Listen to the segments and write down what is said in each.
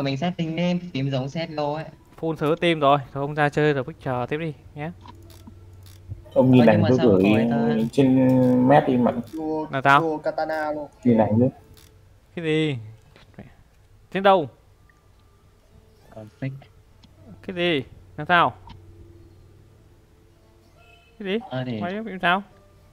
rồi mình setting lên tìm giống CSGO ấy Full thứ team rồi, thôi không ra chơi rồi chờ tiếp đi nhé. ông nhìn ảnh tôi gửi trên mét đi mạnh Đùa, Là đùa katana luôn. nhìn ảnh chứ Cái gì? Trên đâu? Cái gì? Làm sao? Cái gì? ờ thì Mày biết sao?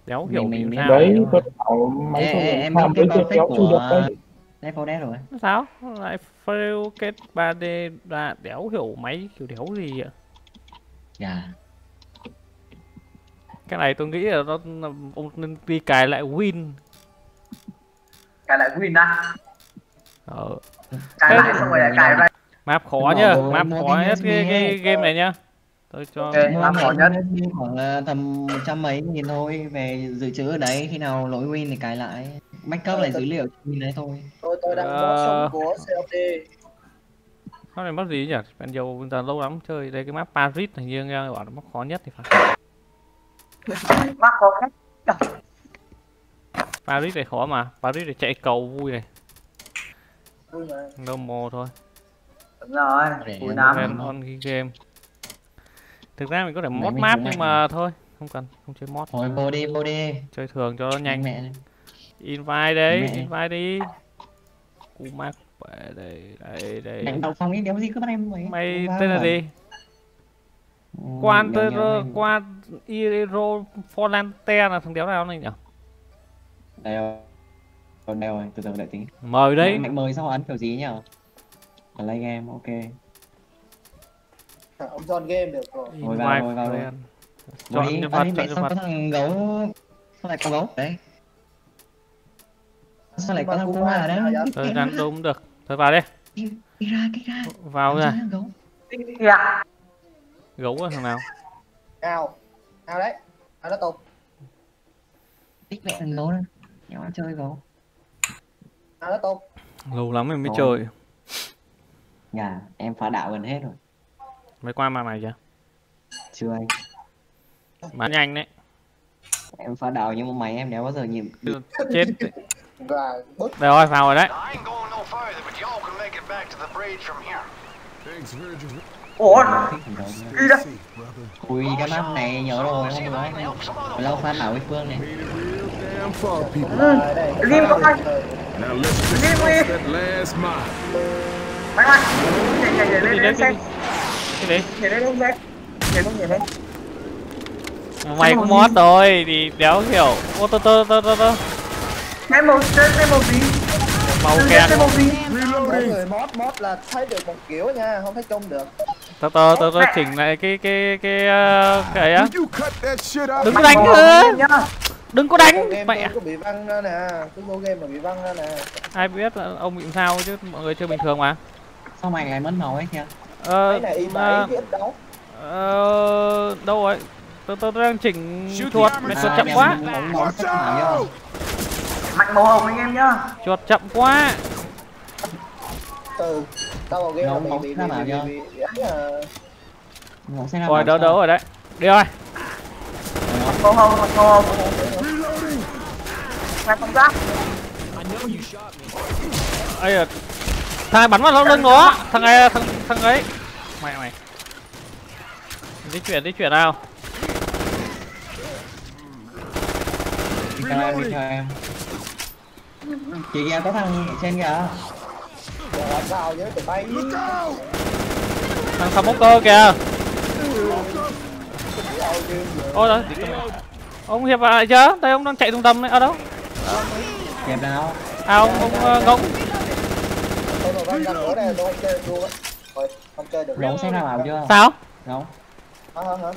Đéo hiểu Mình- mình sao? đấy tôi bảo tôi ê, em làm biết cái với conflict kéo Left 4 Dead rồi Sao? Lại fail kết 3D là đéo hiểu máy kiểu đéo gì ạ? Dạ Cái này tôi nghĩ là nó, ông nên đi cài lại win. cài lại win á Ờ. cài lại xong rồi lại cài ra Map khó nhá, map khó nhất cái, cái game này nhá. Tôi cho Ok. Mua map khó nhất. Khoảng ờ, tầm một trăm mấy nghìn thôi về dự trữ ở đấy khi nào lỗi win thì cài lại backup lại dữ liệu win đấy thôi Tôi tôi đang Ờ. có sống của COD. Nó này map gì nhỉ? Bạn dầu giờ lâu lắm chơi đây cái map Paris hình như nghe bảo là map khó nhất thì phải. map khó nhất Paris này khó mà, Paris này chạy cầu vui này, Vui mà. normal thôi. đúng rồi lắm Lên on cái game. Thực ra mình có thể mod mình map nhưng mà thôi, không cần, không chơi mod. thôi vô đi vô đi Chơi thường cho nó nhanh. mẹ này. Invite đấy, Mẹ. invite đi. Cú map đây, đây, đây. đánh đầu phòng ấy đéo gì cứ bắt em Mày Không tên là gì? Ừ, Quan tên em- quan Iro Forlante là thằng đéo nào này nhỉ? đây rồi còn đây rồi từ từ đợi tí Mời đấy. mạnh mời sau ấn kiểu gì nhở play game ok À, Ông John game được rồi. Ngồi vào, Invite ngồi vào đây. Chọn đi nhân vật, đi chọn nhân sao vật. có thằng gấu sao lại có gấu đấy sao lại có Mà thằng à là- đấy dạ. Thôi rắn đúng được. Thôi vào đi. đi ra đi ra Vào ra. gấu kìa Gấu là thằng nào? Ao. Ao đấy. Ao nó tục. thích mẹ thằng gấu đó nhau chơi gấu Ao nó tục. Lâu lắm mình mới chơi. nhà em phá đạo gần hết rồi Mới qua map này chưa? chưa anh Bán nhanh đấy. em phá đạo nhưng mà mày em đéo bao giờ nhìn Chết. Và bớt Đây rồi, vào rồi đấy. Ủa đi đó ui cái map này nhớ rồi không nói lâu phá đảo với phương này ở đây. Lim có đi. that last mile. mày mày nhảy nhảy nhảy lên đấy? lên gì? nhảy lên lên xem nhảy lên nhảy lên Mày cũng mod rồi thì đéo hiểu. Ô tô tô tô tô tô. Xem xem màu gì Màu gì Mỗi người mod mod là thấy được một kiểu nha, không thấy chung được. Tao tao tao tao chỉnh lại cái cái cái ờ, cái á. Đừng có đánh nữa. Đừng có đánh mẹ. có bị văng ra nè, cái vô game mà bị văng ra nè. Ai biết là ông bị sao chứ mọi người chơi bình thường mà. sao mày lại mất màu ấy kìa Ờ, Cái này ờ, cái ít đấu. ờ, đâu rồi? Tôi tôi đang chỉnh chuột, mày chuột chậm quá. Mạnh màu hồng anh em nhá Chuột chậm quá. từ tao vào game Nó là bị bóng bị bị bị bị ấy à. Là Rồi sao? đỡ rồi đấy. Đi rồi. màu hồng màu hồng mày không giáp Ây da. Thằng này bắn vào lưng nó. Thằng này thằng thằng ấy. Mẹ mày. Di chuyển di chuyển nào theo em đi theo em chị kìa có thằng ở trên kìa làm sao với tụi bay Thằng kìa. Đâu chứ giờ Ôi rồi. Ông hiệp lại chưa? Đây ông đang chạy tung tầm đấy. Ở đâu? kẹp nào À ông ông ngỗng. không không sẽ làm ảo chưa Sao? Hả hả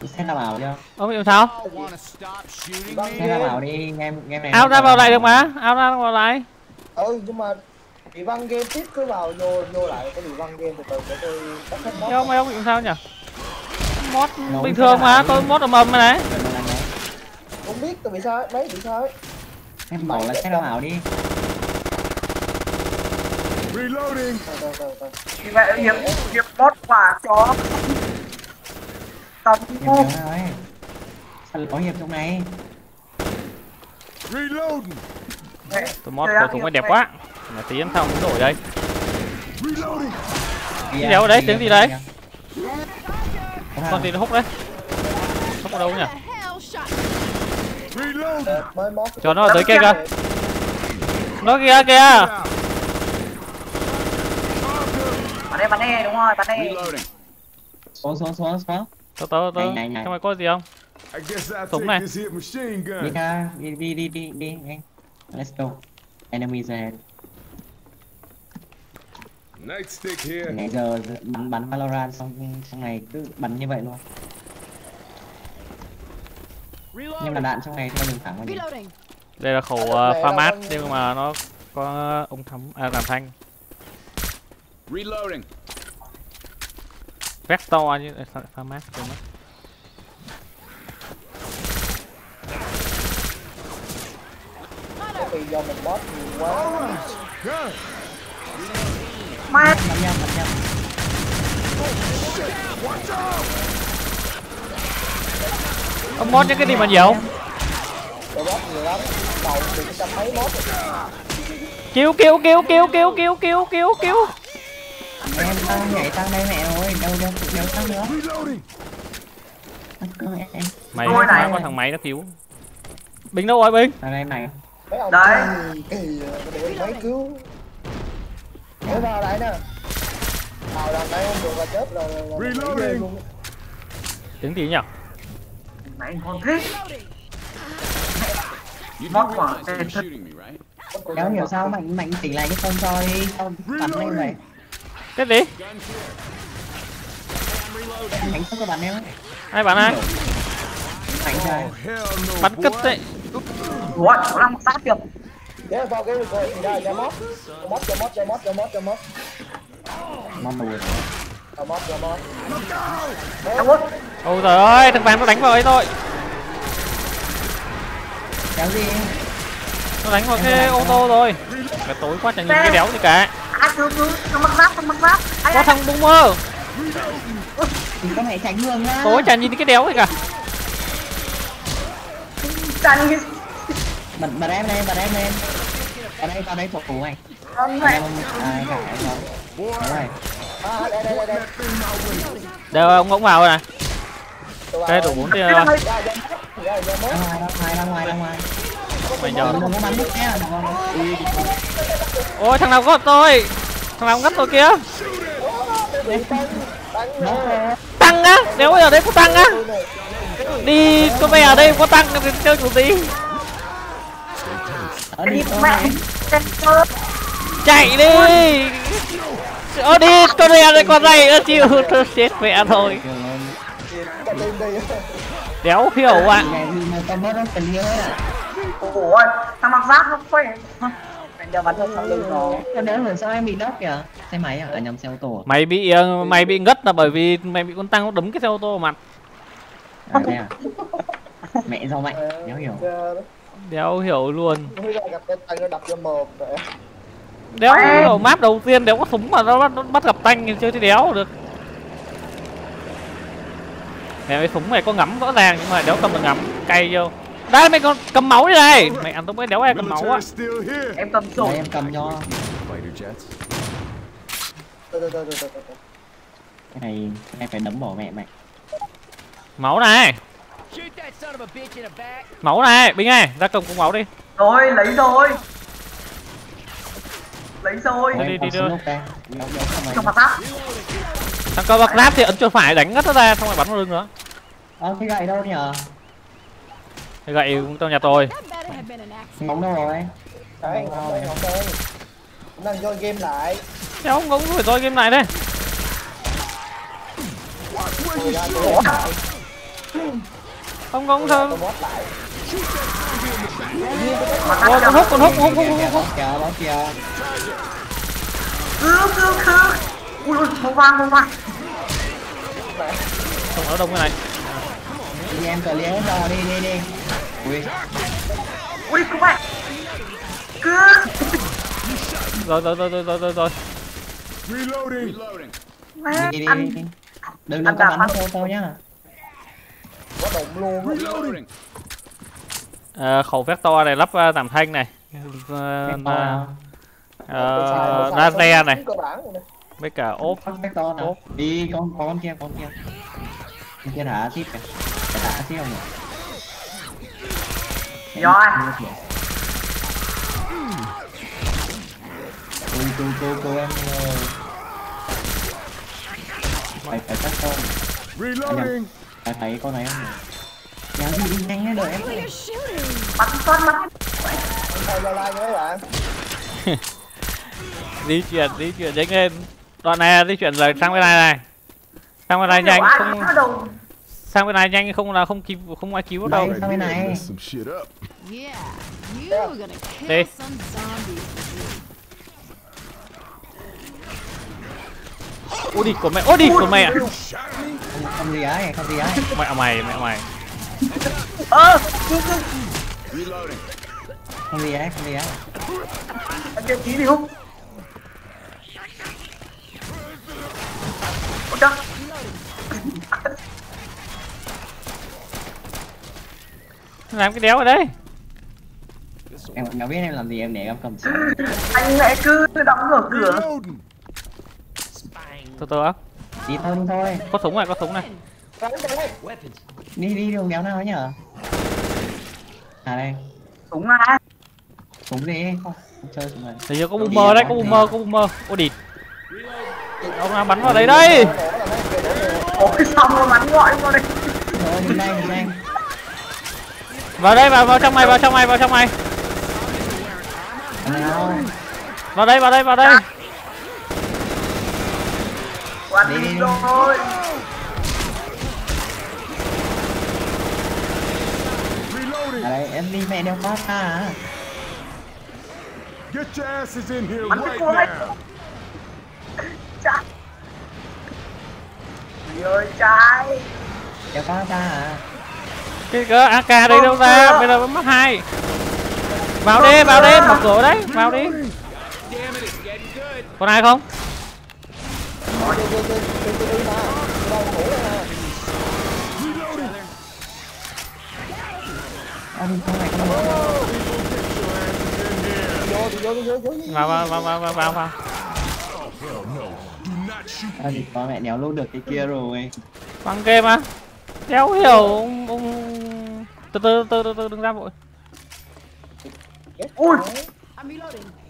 hả? sẽ làm ảo chưa Ông bị sao? sẽ làm ảo đi game game này Ao ra vào lại được mà. Ao ra vào lại. Ừ nhưng mà bị văng game tiếp cứ vào vô vô lại có bị văng game từ từ để tôi tắt hết nó. ông mày ông bị sao nhỉ? Mod bình thường mà, tôi đi. mod ở mầm này đấy. Không biết tôi bị sao ấy, đấy bị sao ấy. em bảo là sẽ làm ảo đi Reloading. Từ từ từ từ. vì vậy hiệp hiệp bot quả chó hiệp ngu nhiều thôi sao lại có hiệp trong này? Reloading. Tôi mod của chúng mày đẹp quá. Mà tí em muốn đổi đây. Đéo ở đấy, tiếng gì đấy? thằng- con gì nó hút đấy? Hút ở đâu nhỉ? Mốt cho nó ở tới kia kìa. Nó kìa kìa bắn đây bắn đây đúng rồi bắn đây xuống xuống xuống xuống tớ tớ tớ Này, này, này. trong mày có gì không Súng này. đi gun. ra đi đi đi đi đi nhanh let's go enemies ahead nãy giờ bắn bắn Valorant xong trong này cứ bắn như vậy luôn nhưng mà đạn trong này theo đường thẳng Reloading. đây là khẩu uh, này là mát con- nhưng mà nó có ông thắm à làm thanh Reloading. Vector như pha mát mất Tại vì do mình bot nhiều quá mẹ bắn nhau bắn nhau ông mót những cái gì mà nhiều? Rồi bot nhiều lắm Đầu thì trăm mấy bot cứu cứu cứu cứu cứu cứu cứu cứu cứu em tăng nhảy tăng đây mẹ ơi đâu đâu đâu tăng nữa. Reloading. Tăng cơ em. Mày Ôi này. có thằng máy nó cứu bình đâu rồi bình? Ở đây Đấy. kỳ kỳ để mấy cứu. Để vào đây nè. Vào đằng đây không được là chết là, là, là Reloading. tiếng gì nhỉ? Mày còn thích. Me, right? đéo hiểu sao mạnh mạnh chỉnh lại cái con cho đi sao bắn lên vậy cái gì? Mạnh không có bắn em. Ai bạn ai? Hell no, bắn cất đấy. Đang một sát kìa. Để vào cái rồi ra cho mót Cho mót cho mót cho mót cho mót cho mót mong đùa Cho mót cho mót Em út ôi trời ơi thằng vàng nó đánh vào ấy thôi. Kéo gì? Nó đánh vào cái ô tô rồi cái tối quá chẳng nhìn cái đéo gì cả ai cứu cứu, thằng mắc giáp, thằng mắc giáp. Có thằng bung mơ. Con này tránh đường ra. Tối chả nhìn cái đéo ấy cả. Chả nhìn mình bật em lên, bật em lên. Ở đây, vào đây phục vụ này. À, dạ, đây, đây, đây. Đều ông cũng vào này. Đây đủ bốn tiền rồi. Ra ngoài, ra ngoài, ra ngoài mày giờ Ôi thằng nào gấp tôi? Thằng nào gấp tôi kia? Tăng á Nếu bây giờ đây có tăng á. Đi có mày ở đây có tăng thì chơi chủ gì? Chạy đi. Ô đi con này đây con này nó chịu. Chết mẹ thôi Đéo hiểu ạ. À ủa thằng mặc giáp nó quay mày giờ bắn cho thằng lưng rồi. Con đỡ rồi sao em bị đốc kìa. Xe máy à? À nhầm xe ô tô à? mày bị ờ, mày bị ngất là bởi vì mày bị con tăng nó đấm cái xe ô tô vào mặt. À à? Mẹ do mạnh đéo hiểu. Đéo hiểu luôn. Gặp cái nó đập cho mồm đéo hiểu map đầu tiên đéo có súng mà nó bắt, nó bắt gặp tanh thì chơi thì đéo được. Mẹ mày súng mày có ngắm rõ ràng nhưng mà đéo cầm được ngắm cay vô đây mày còn cầm máu đi này mày ăn tôi mới đéo ai cầm máu á. Em cầm sổ em cầm từ cái này cái này phải đấm bỏ mẹ mày. Máu này. Máu này binh ơi ra cầm cục máu đi. Rồi lấy rồi. Lấy rồi. Đi, đi, đi, giáp thằng cơ bạc giáp thì ấn chuột phải đánh ngất nó ra xong rồi bắn vào lưng nữa. Ờ cái gậy đâu nhở cái gậy cũng trong nhà tôi. Móng đâu rồi? Đấy, móng. Đang join game lại. Thế không cũng phải join game này đấy. Không không thơm. Ô, con hút, con hút, hút, hút, hút. Kìa, bóng kìa. Cướp, cướp, cướp. Ui, ui, một vang, một vang. Không ở đông cái này chị em clear hết rồi đi đi đi. Ui. Ui các bạn. Rồi rồi rồi rồi rồi rồi rồi. Reloading. Đi đi đi đừng đừng có bắn tôi tôi nhá. Có động luôn à, khẩu vector này lắp ờ, giảm thanh này. Ờ laser ờ, này. mấy cả ốp. Đi con con kia con kia. Con kia thả tiếp này không nhỉ? Rồi. Cô cô cô cô em ờ, phải phải cắt con Reloading. phải thấy con này không? Kéo đi đi nhanh lên đợi em? Bắn con bắn. Bạn di chuyển di chuyển nhanh lên đoạn này di chuyển rồi sang bên này này sang bên này nhanh không. Sang bên này nhanh không là không kịp không ai cứu đâu Đây. Sang bên này. Gonna kill Đi. của mẹ ôi đi của mẹ không không gì ấy không gì ấy mẹ mày mẹ mày Ơ. Reloading. không gì ấy không gì ấy Anh chơi tí đi. Ôi trời. Làm cái đéo ở đây. Em em biết em làm gì em để em cầm súng. Anh mẹ cứ đóng cửa cửa. Từ từ á. Đi thôi đi thôi. Có súng này có súng này. Đi đi đường đéo nào ấy nhở? À đây. Súng à. súng đi. Không, không chơi súng này. Thì giờ có boomer đấy có boomer có boomer. Ôi địt ông nào bắn vào đấy đây? Ôi xong rồi bắn gọi vào đây. thôi đi nhanh đi nhanh vào đây vào vào trong mày vào trong mày vào trong mày vào đây vào đây vào đây. Đi, đi, rồi. Đây em đi mẹ đeo ta à Get your asses in here right now. Trời ơi trái. đeo ta à cái cỡ ak đây đâu ra bây giờ vẫn mất hai. Vào đi vào đi mở cửa đấy vào đi. Còn ai không? Đi đi đi đi vào vào vào vào vào vào, vào. À thì con mẹ đéo lốt được cái kia rồi. Băng game á đéo hiểu ông, ông... từ từ từ từ từ đừng ra vội. Ui.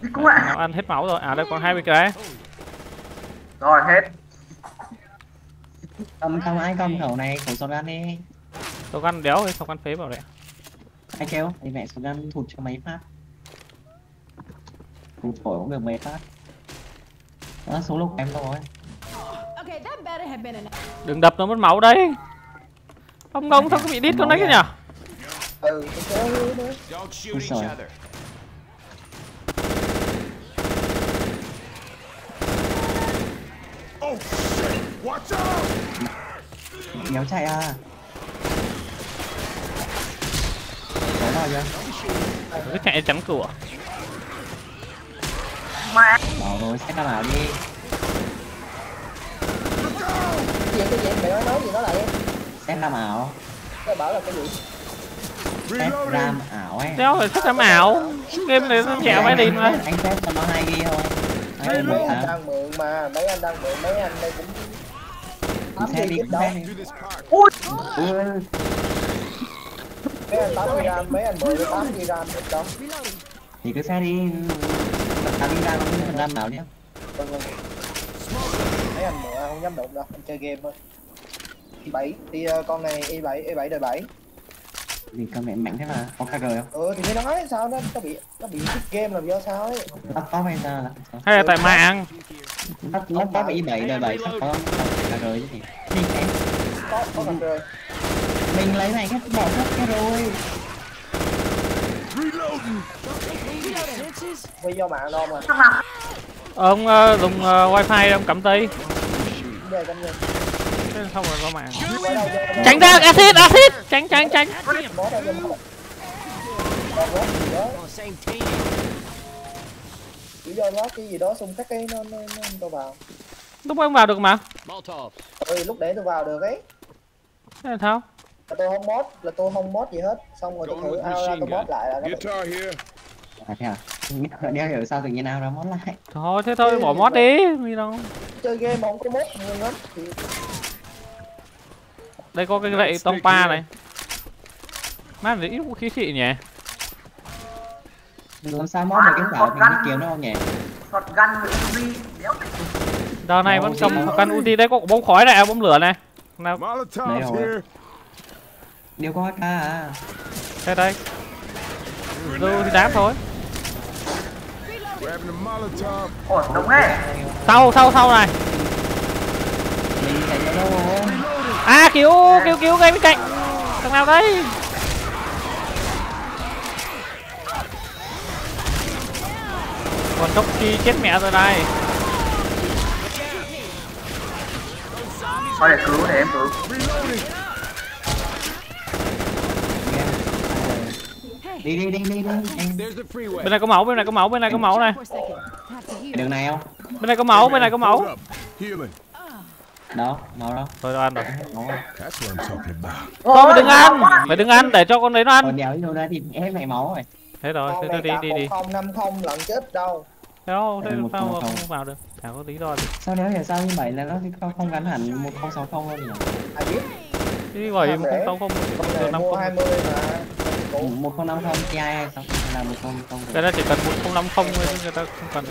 Đi cũng ạ. nó ăn hết máu rồi. À đây còn hai bịch đấy Rồi hết. cầm cầm ai cầm khẩu này khẩu shotgun đi. Tôi ăn đéo thì không ăn phế vào đấy ai kêu? Thì mẹ shotgun thụt cho mấy phát. Thụt phổi cũng được mấy phát. Đó số lục em rồi Okay, that better have been an đừng đập nó mất máu đấy ông ngông sao có bị đít con đấy cái nhỉ Ừ Don't shoot each other. Oh shit. Watch out. đéo chạy à. Có vào chưa cứ chạy chắn cửa. Mẹ. bảo rồi sẽ đảm bảo đi. Cái gì cái gì? Mẹ nói nói gì nó lại em xét ram ảo Cái bảo là cái gì Reloading. ram ảo ấy. đéo rồi chắc làm ảo. Game này nó chèo máy đi mà. Anh xét cho nó hai ghi thôi. Mấy anh đang mượn mà Mấy anh đang mượn Mấy anh đây cũng Tám xe đi đi kích đâu. Ui. Mấy anh 8 gram Mấy anh mượn 8 gram được đâu. Thì cứ xe đi. Tám đi ra nó phần ram ảo nhé Vâng vâng. Mấy anh mượn không dám đụng đâu. Anh chơi game thôi. Y7 Thì ờ, con này Y7 Y7 đời 7 vì con mẹ mạnh thế mà. Có KG không? Ừ thì mới nói sao nó nó bị nó bị skip game là do sao ấy. Tắt top hay sao? Là hay là tại mạng? Tắt lắp top i 7 đời 7 chắc có KG chứ gì? Đi em có có rồi mình lấy này cái bỏ hết cái rồi vì do mạng đâu mà. Ông ờ, dùng ờ, wifi ông cắm tay xong rồi có mạng tránh ra acid acid. Tránh tránh tránh. Do nó cái gì đó xung các cái nó nó nó cho vào. Lúc ông vào được mà. Ừ lúc để tôi vào được ấy. Thế là sao? Là tôi không mod là tôi không mod gì hết. Xong rồi tôi thử ao ra tôi mod lại là nó à thế à? Đeo hiểu sao tự nhiên nào ra món lại. Thôi thế thôi bỏ mót đi mi đâu. Chơi game mà không có mốt nhiều lắm. Thì đây có cái gậy tông pa này. Má này ít vũ khí xịn nhỉ? Làm sao mót được cái quả mình đi kiếm nó không nhỉ? Shotgun uzi giờ này vẫn cầm căn ulti. Đấy có bóng khói này bóng lửa này. Nào. Đấy rồi. đều có HK à đây. Đây dư thì đám thôi. Ổn đúng ấy sau sau sau này. Mình chạy đâu rồi à cứu cứu cứu ngay bên cạnh. Thằng nào đây? Còn tốc chi chết mẹ rồi này. Thôi để cứu để em cứu. Đi đi đi đi đi. Em bên này có máu bên này có máu bên này có máu này. Đường này không bên này có máu bên này có máu Đó máu đó. Thôi đâu ăn rồi. Máu rồi That's what I'm talking about. thôi mày đừng ăn. mày đừng ăn để cho con đấy nó còn ăn đéo vô ra thì hết mày máu rồi. Thế rồi thế thôi đi đi đi. không năm không lần chết đâu. Thế đâu thế Ừ, một sao không mà không. không vào được? Chả có lý do gì. Sao nếu hiểu sao như vậy là nó không, không gắn hẳn một không sáu không luôn nhỉ? Ai biết? Cái gọi một không không con một này năm mua không. 20 mà. Cũng một không năm không ti hay sao? Là một không không cái đó chỉ cần một không năm không thôi chứ người ta không cần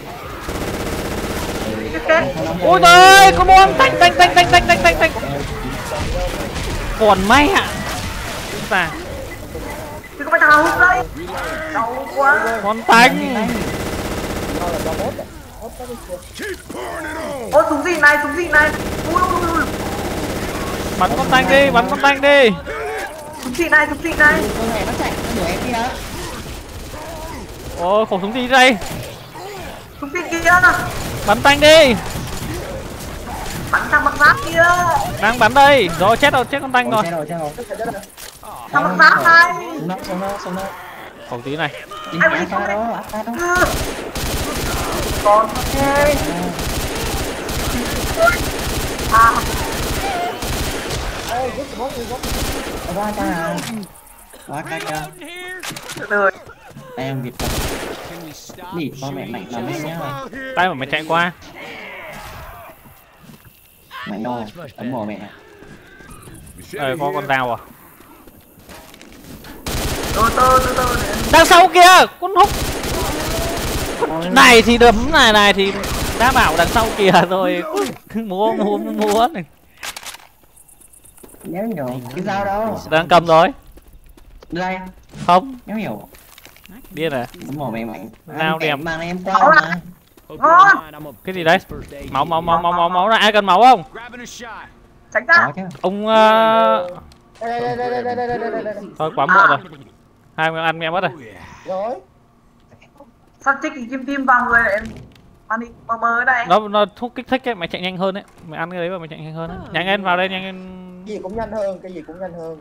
cái ôi trời ơi con bom tanh tanh tanh tanh tanh tanh tanh tanh còn may ạ. Chúng ta chứ có phải thằng nào hút đây đau quá. Con tanh. À on. ô súng gì này súng gì này? Ui ui ui bắn con tanh đi bắn con tanh đi. Súng gì này súng gì này? Con này nó chạy nó đuổi em kia. Ôi khẩu súng gì đây Chúng tin kia Bắn tanh đi. Bắn thằng bắn giáp kia. Đang bắn đây. Rồi chết rồi chết con tanh rồi. Chết rồi chết rồi. Thằng bắn giáp ờ, này. Sống đâu sống đâu sống tí này. Im cá xa đó áp đó Còn ok ờ. à. Ê, giết cái boss đi, boss Quá ca nào Quá ca ca Được rồi em việt tập đi con mẹ mạnh lắm đấy nhá. tay mà mày chạy qua. Mạnh đâu ấm mỏ mẹ. Ờ có con dao à. Từ từ từ từ đằng sau kia con húc. Này thì đấm này này thì đã bảo đằng sau kìa rồi. Múa múa múa này. Nhớ hiểu. Cái dao đâu? Đang cầm rồi. Đây. Không. Nhớ hiểu điên à mỏ mày mạnh nào đẹp. mà em qua mà. Cái gì đấy? máu máu máu máu máu máu ra. Ai cần máu không? Tránh ra. Ông ờ, thôi quá muộn rồi. Hai người ăn nghe mất rồi. Sao chích kim tim vào người em ăn đi. Mờ mờ đây nó nó thuốc kích thích ấy mày chạy nhanh hơn đấy mày ăn cái đấy và mày chạy nhanh hơn đấy ờ. nhanh lên vào đây nhanh lên. Cái gì cũng nhanh hơn cái gì cũng nhanh hơn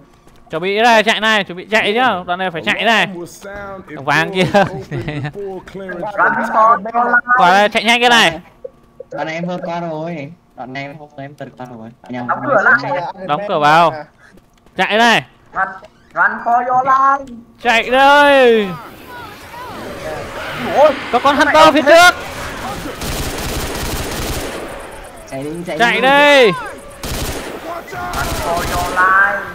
chuẩn bị đây chạy này chuẩn bị chạy nhá. Đoạn này phải chạy này. Thằng vàng kia. quả đây chạy nhanh cái này. Đoạn này em vượt qua rồi. Đoạn này em không em vượt qua rồi. Đóng cửa lại. Này Đóng cửa vào. chạy này. Run for your life chạy đây. Có con hunter phía trước. Chạy đi chạy chạy đi. đây. Run for your life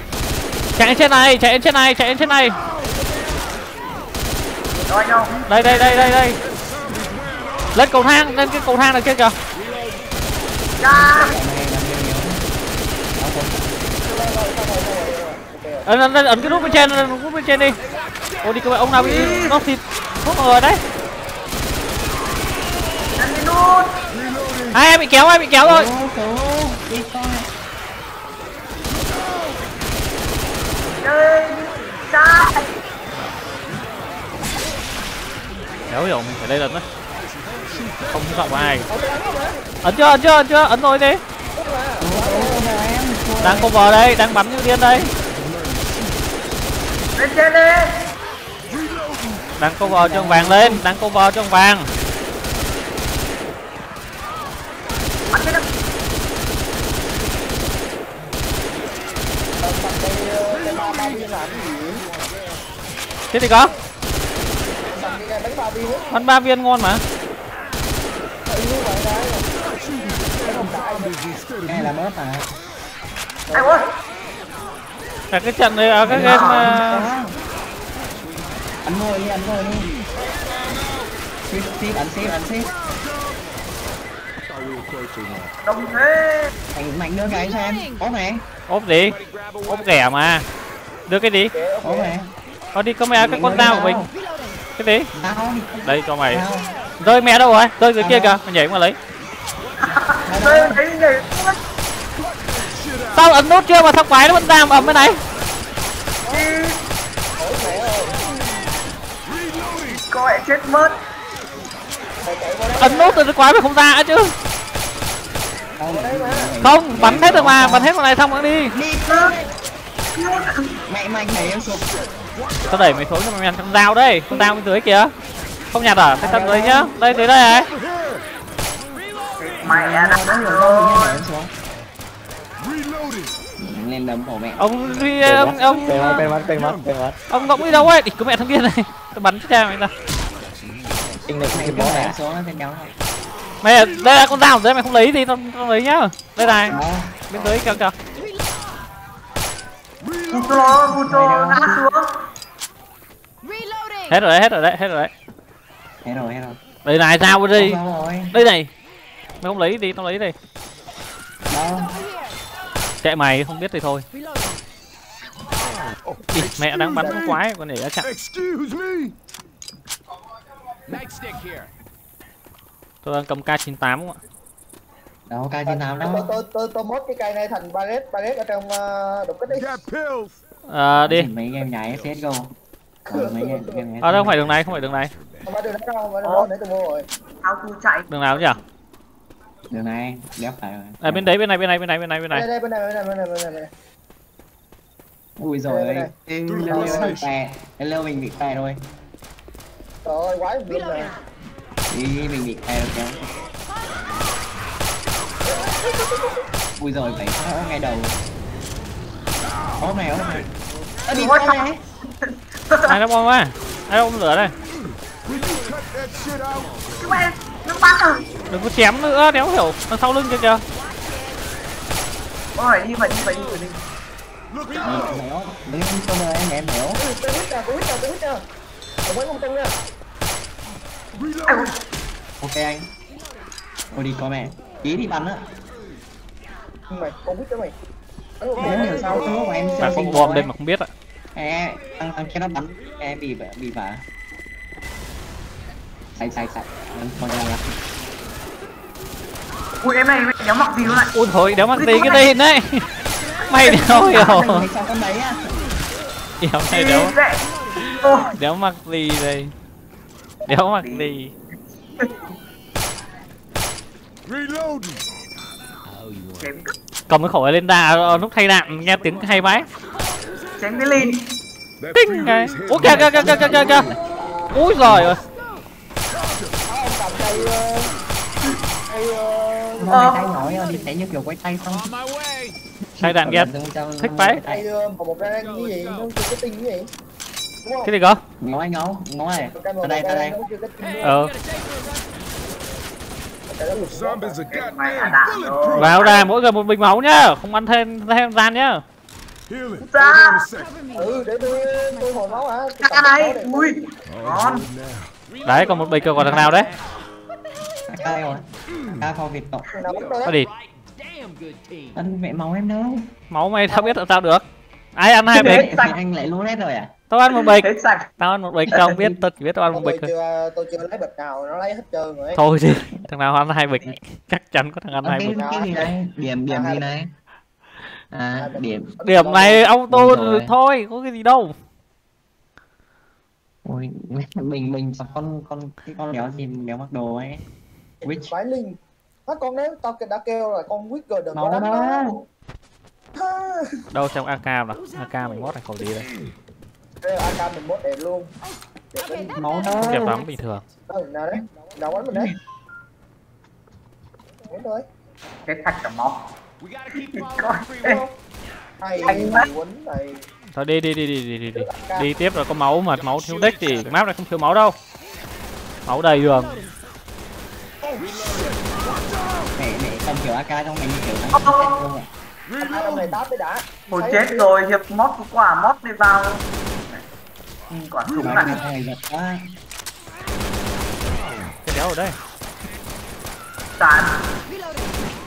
chạy lên trên này, chạy lên trên này, chạy lên trên này. Đây đây đây đây đây. Lên cầu thang, lên cái cầu thang này kia kìa. Ấn ấn ấn cái nút bên trên, ấn cái nút bên trên đi. Ô, đi các bạn ông nào bị nó thịt. Thuốc rồi đấy. Ai em bị kéo, ai bị kéo rồi? Ô, kéo hiểu mình phải đây lần đấy không hy ai. Ấn chưa ấn chưa ấn chưa? Ấn rồi đi. Đang cover đây đang bắn như điên đây. Lên trên đi đang cover cho ông vàng lên đang cover cho ông vàng. bắn cái được Ờ, mặt đây ờ, cái ba ba viên làm cái gì thế thì có. Bắn ba viên ngon mà. Này là à cái trận này ở cái game ờ, ăn ngồi đi ăn ngồi đi ship ship ăn ship ăn ship đông thế mạnh mạnh đưa cái cho em. Ốp này. Ốp gì? Ốp ghẻ mà. Đưa cái gì ốp này có đi có mẹ cái con dao của mình. Cái gì? Đây cho mày. Rơi mẹ đâu rồi? Rơi dưới kia kìa. Mày nhảy mà lấy. Sao ấn nút chưa? Mà thằng quái nó vẫn đang ầm bên này? Coi chết mất. Ấn nút rồi quái mày không ra chứ. Không bắn hết rồi mà. Bắn hết con này xong rồi đi. Mẹ mày đẩy em xuống tao đẩy mày xuống cho mày ăn con dao đây con dao bên dưới kìa. Không nhặt à? Cái tận dưới nhá. Đây dưới đây này. Mày đã xuống lên đấm của mẹ. Ông đi ông ông Tên mắt, tên mắt, tên mắt, ông động đi đâu ấy? Địch của mẹ thằng kia này. Tao bắn chết cha mày ra Anh này mẹ cái bó này mày đây là con dao dưới mày không lấy thì tao tao lấy nhá. Đây này. Bên dưới kìa kìa. Hụt rồi ngã xuống. Hết rồi đấy hết rồi đấy hết rồi đấy. Hết rồi hết rồi. Đây này dao bên đây Đâu rồi. Đây này. Mày không lấy thì tao lấy đây đâu chạy mày không biết thì thôi. Ì, mẹ đang bắn con quái còn để ra chặn tôi đang cầm k98 không ạ. Đâu ca trên nào tôi đâu tôi tôi tôi mốt cái cây này thành baguette baguette ở trong uh, đục kích đi. À, đi. Mấy game nhảy CSGO Ờ, à, đâu không phải đường này không phải đường này. Không phải đường đó đâu không phải đường đó để tôi mua rồi. Tao chạy. Đường nào nhỉ đường này lép phải rồi. À, bên đấy bên này bên này bên này bên này bên này. Đây bên này bên này bên này bên này bên này ui rồi Ê, lâu lâu bị tè. Lâu mình bị tè rồi trời ơi quái viên này đi mình bị tè rồi kéo ui rồi phải ngay đầu. Ốp này ốp này. Ơ bị ốp này này nó bom á đây ôm lửa đây. Đừng có chém nữa đéo hiểu đằng sau lưng kia kìa. Ôi đi phải đi phải đi phải đi đứng con đời em em hiểu tôi biết tôi tôi ai ok anh. Ôi đi có mẹ. Ý thì bắn á mày không biết cho mày. Nếu hiểu sao? Của em bom mà không biết ạ Ê, thằng thằng kia nó bắn. Em bị bị vả sai sai sai. Con ra là ui em này mày đéo mặc gì luôn này ui thôi đéo mặc gì cái tên đấy? Mày đéo hiểu. mày sao con đấy á đéo này đéo đéo mặc gì đây? Đéo mặc gì? Cầm cái khẩu này lên đà ờ, lúc thay đạn nghe tiếng hay vãi chém cái That tinh heavy. ui kìa kìa kìa kìa kìa kìa ui giời ơi. Ờ, tay nhỏ đi thấy như kiểu quay tay xong thay đạn ghét thích một cái gì cơ? Anh ngó ngó này ở đây ở đây. Ờ. Rồi vào ra mỗi người một bình máu nhá. Không ăn thêm thêm gian nhá. Ra. Sec. ừ để tôi tôi hồi máu hả? Cái này. ui. Ngon. đấy còn một bình cơ còn thằng nào đấy? Tay rồi. Bắn tôi á? có đi ăn mẹ máu em đâu? Máu mày tao biết là tao được. Ai ăn hai Mẹ, anh lại lú hết rồi à? Tao ăn một sạch tao ăn một bình tao không biết tao chỉ biết tao ăn một tôi bình thôi. chưa tôi chưa lấy bịch nào nó lấy hết trơn rồi thôi đi thằng nào ăn hai bình chắc chắn có thằng ăn hai này? Điểm điểm gì này à điểm. điểm này rồi rồi. thôi có cái gì đâu. Ôi mình mình sắp con con cái con đéo gì đéo mặc đồ ấy. Witch. Phải linh. Á, con nếu tao đã kêu là con Wigger đừng có đánh đó. nó. Đâu trong AK nào AK mình mót này khẩu gì đây? Ê, AK mình mốt đẹp luôn. Máu đâu đẹp lắm bình thường. Ừ, nào đấy nào bắn mình đấy. Đúng rồi cái thạch cả móc Thôi đi đi đi đi đi đi đi. Đi tiếp rồi có máu mà máu thiếu đích thì map này không thiếu máu đâu. Máu đầy đường. Mẹ ờ. chết rồi, hiệp mót quả mót đi vào. Ừ, quả súng này Cái đéo ở đây. Tàn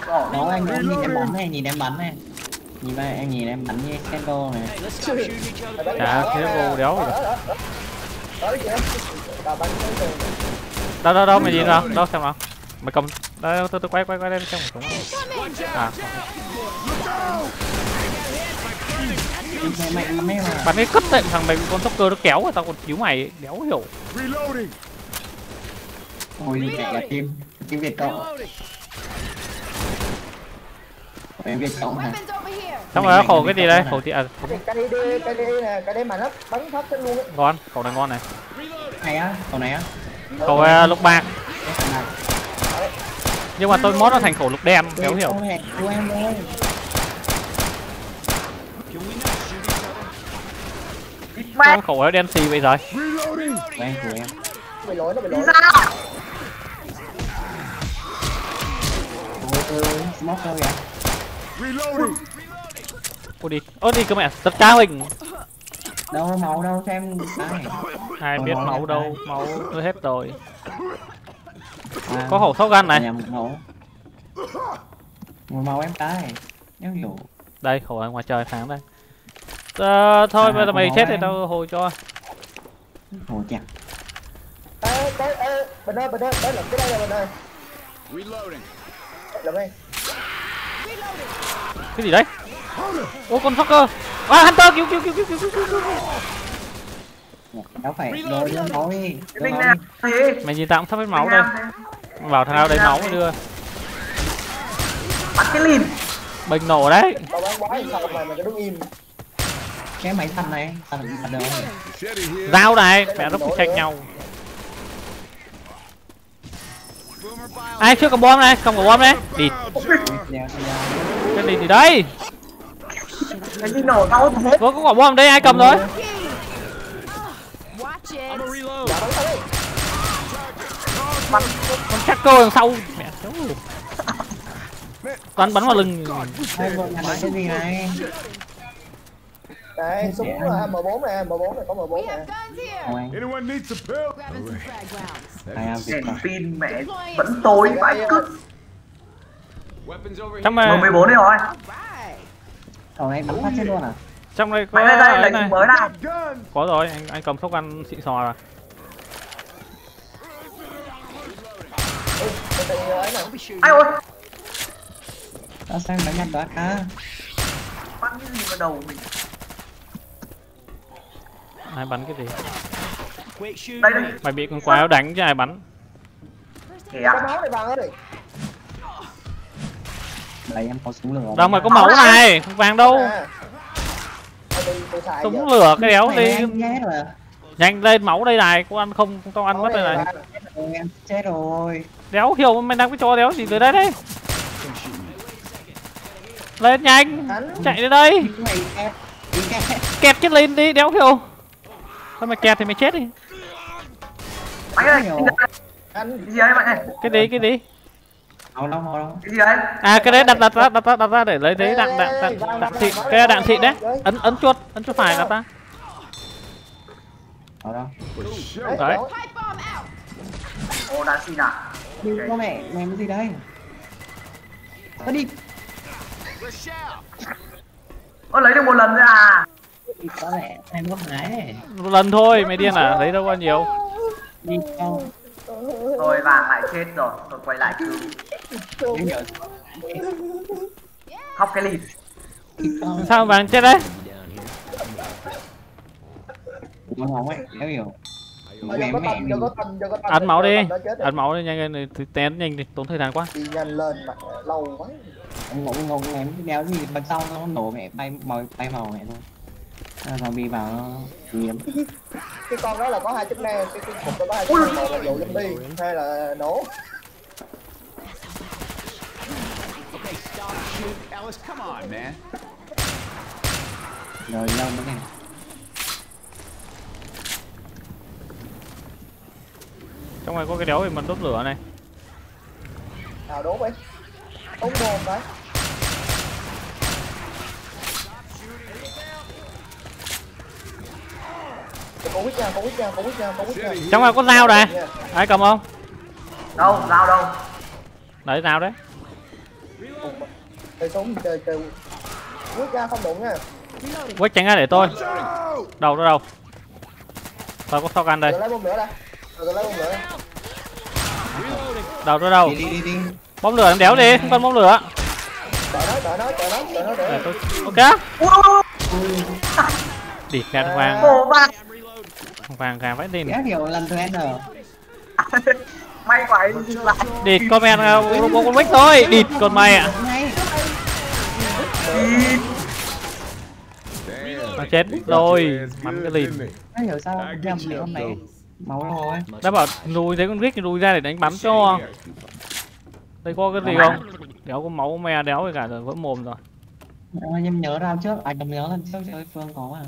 đó anh cũng nhìn em bắn này nhìn em bắn này. Nhìn đây em nhìn em bắn như Sendo này. Chả thế vô đéo rồi. đâu đâu đâu mày nhìn đâu đâu xem nào. Mày cầm. Đây tôi tôi quay quay quay đây trong một súng à. bắn cái cất đấy thằng mày con soccer nó kéo rồi tao còn cứu mày đéo hiểu. Ôi chạy cả team. Team Việt cộng em ghê sống hả xong rồi khổ cái gì đây? Khẩu thì à. Cái đấy cái đấy nè cái đấy mà nó bắn thấp cái luôn ấy. ngon khẩu này ngon này. Này á khổ này á. Khổ lục bạc nhưng mà tôi mót nó thành khẩu lục đen kéo hiểu. Sao khẩu nó đen xì bây giờ Quen của em. Bị lỗi nó bị lỗi. Ôi ôi ôi, smoke đâu vậy? Reloading. ô đi. Ô đi cơ mẹ. Tất cả mình đâu máu đâu xem ai ai biết máu đâu. máu tôi hết rồi. À, có khẩu shotgun này. Nhà một máu một máu em cái em hiểu đây khẩu ở ngoài trời sáng đây. Ờ, thôi À, bây giờ mày chết thì tao hồi cho. Hồ chặt. Ê tới ê. Bình ơi bình ơi. Tới làm cái đây rồi bình ơi. Reloading. làm đây cái gì đấy? Ô con soccer à hunter cứu cứu cứu cứu cứu cứu cứu nó phải đôi máu nói mày nhìn tao cũng sắp hết máu đây. Vào thằng nào đấy máu đưa. Bắt cái lìn. Bình nổ đấy. Cái máy thằng này thằng thằng dao này mẹ nó cũng chạch nhau. Ai, chưa có bom này, không có bom đấy đi. Cái gì thì đấy? Cái gì nổ đau hết có có quả bom đây, ai cầm rồi? Bắn con chắc cơ đằng sau. Mẹ xấu. Toàn bắn vào lưng. Cái gì này? Đây, súng M4 nè, M4 này có M4 nè. Anyone needs a pill? Đèn pin mẹ vẫn tối vãi cứt. Trong này. M14 đi rồi. Thằng này bắn phát chết luôn à? Trong đây có đây, đây, này. mới này. Có rồi, anh anh cầm sốc ăn xịn sò rồi. Ai ơi. ta sang đánh nhặt đó cá. Bắn gì vào đầu mình ai bắn cái gì? Mày bị con quái áo đánh chứ ai bắn? Ơi đây. Em có súng lửa đâu mà có máu này không vàng đâu. À. Súng giờ. lửa cái đéo đi. nhanh lên máu đây này có ăn không tao ăn mất đây này. chết rồi đéo hiểu mày đang cái cho đéo gì tới đây đấy. Lên nhanh chạy đến đây. Kẹp chết lên đi đéo hiểu sao mày kẹt thì mày chết đi. Mày ơi. Anh cái gì đấy mày ơi cái gì cái gì? Máu đâu máu đâu cái gì đấy? À cái đấy đặt đặt ra đặt ra đặt ra để lấy đấy đạn đạn đạn đạn thịt cái đạn thịt đấy. ấn ấn chuột ấn chuột phải đặt ra. Máu đâu. Đấy, ô đã xin à đừng có mẹ mày cái gì đây? Nó đi. Ô lấy được một lần thôi à đi có mẹ em có phải một lần thôi mày điên à? Lấy đâu bao nhiêu đi không rồi vàng lại chết rồi. Tôi quay lại cứu. Khóc cái lìn sao vàng chết đấy? Nó máu ấy em hiểu. Mẹ mẹ ăn máu đi. Ăn máu đi nhanh lên thì tén nhanh đi tốn thời gian quá. Đi nhanh lên mà lâu quá. Ngộ ngộ ném đéo gì bật sau nó nổ mẹ bay màu bay màu mẹ thôi zombie vào nó nhiễm cái con đó là có hai chức năng cái cái cục đó có hai chức năng một là dụ zombie hai là nổ. Rồi lâu nữa nè trong này có cái đéo thì mình đốt lửa này. Nào đố đi ống mồm đấy có quýt nha có quýt nha có quýt nha có quýt nha trong này có dao này ai cầm không? Đâu sao đâu? Đấy dao đấy. Chơi súng chơi chơi quýt nha không đụng nha. Quét tránh ra để tôi. Đầu đâu đâu tôi có shotgun đây. Lấy bom lửa đây rồi lấy bom lửa. Đây đầu đâu đâu? Đi đi đi đi. Bom lửa em đéo đi. Không cần bom lửa. Đợi nó đợi nó đợi nó đợi nó để đợi tôi. Ok. Đi Ồ ba vàng gà vãi đêm đéo hiểu lần thứ n. May quá anh dừng lại. Địt con mẹ nào robot con mic thôi. Địt con mày ạ. Nó chết rồi. Bắn cái lìn nó hiểu sao nhầm liệu hôm nay máu rồi đã bảo lùi thấy con rick thì lùi ra để đánh bắn cho. Đây có cái gì không? Đéo có máu me đéo gì cả rồi vỡ mồm rồi. Ờ, nhưng nhớ ra trước. Anh à, nhớ lần trước chơi phương có mà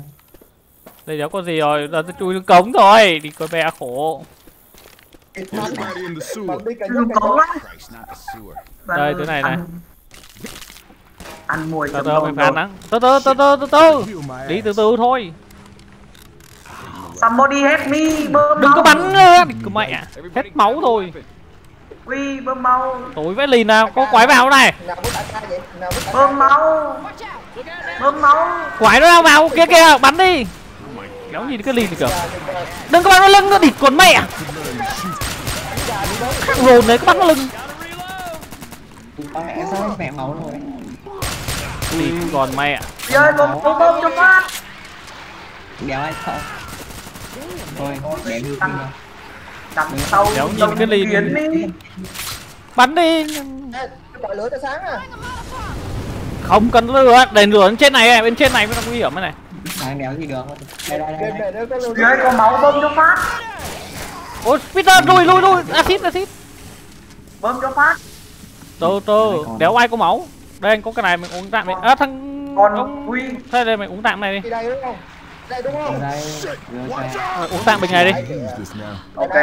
đây đéo có gì rồi? Giờ tôi chui xuống cống thôi. Đi con mẹ khổ. Đây, thứ này này. Ăn- mùi từ từ mình rồi. phán nắng. Từ từ từ từ từ từ đi từ từ thôi. Somebody help me bơm đừng có bắn con mẹ. Hết máu thôi. Uy, bơm máu. Tối vẽ lìn nào có quái vào này. Bơm máu. Bơm máu. Quái nó nào vào? Kia kìa bắn đi đéo nhìn cái lìn kìa. Đừng có bắn vào lưng nó địt con mẹ. Khang rồn này có bắn vào lưng. Mẹ sao mẹ máu rồi? Địt còn mẹ. Chơi bơm bơm bơm cho phát. Đéo ai sợ thôi để đi đi. Đằng sau Đéo nhìn cái lìn. bắn đi bật lửa cho sáng à. Không cần lửa đèn lửa bên trên này bên trên này mới là nguy hiểm này này thằng đéo gì được? Đây đây đây, dưới có máu bơm cho phát. Ôi peter lùi lùi lùi acid acid. Bơm cho phát. Từ từ. Đéo ai có máu? Đây anh có cái này mình uống tạm đi. À thằng còn ông uy thôi đây mình uống tạm này đi. Đi đây đúng không? Đây đúng không? Đây Ờ, uống tạm bình này đi. Ok.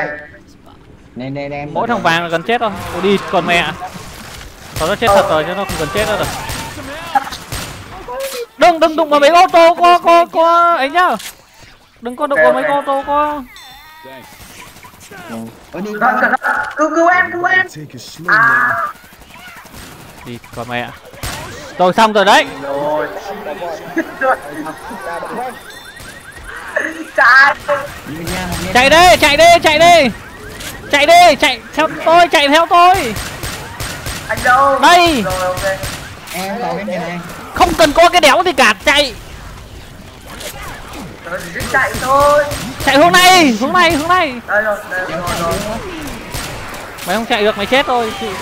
Nên đây đem mỗi thằng vàng là gần chết thôi. Ôi đi còn mẹ. Thôi nó chết thật rồi chứ nó không cần chết nữa rồi đừng đừng đụng vào mấy ô tô có có có ấy nhá. Đừng có đụng vào mấy ô tô có cẩn thận. Cứu cứu em cứu em. À. Đi còn mẹ. Rồi xong rồi đấy. Rồi. Chạy. Đi chạy đi chạy đi chạy đi. Chạy đi chạy theo tôi chạy theo tôi. Anh đâu? Đây. rồi ok. Em có này này không cần có cái đéo gì cả chạy. Chạy thôi. Chạy hướng này hướng này hướng này. Đây rồi đây rồi rồi mày không chạy được mày chết thôi chịu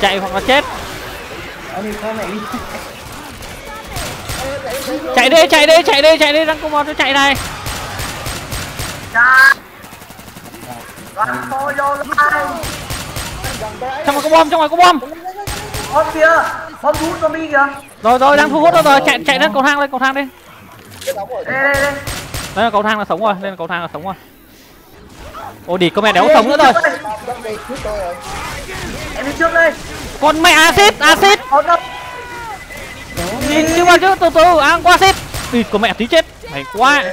chạy hoặc là chết. Chạy đi chạy đi chạy đi chạy đi đang có món cho chạy này. Trong này có bom trong này có bom bom kia bom hút zombie kìa. Rồi rồi đang thu hút rồi rồi chạy chạy lên cầu thang lên cầu thang đi. Đây đây đây. Đây là cầu thang là sống rồi đây là cầu thang là sống rồi. Ô đi con mẹ đéo sống nữa rồi. em đi trước đây. Con mẹ acid acid. Nhìn chứ mà chứ từ từ ăn qua acid. Đi con mẹ tí chết. Mày quá.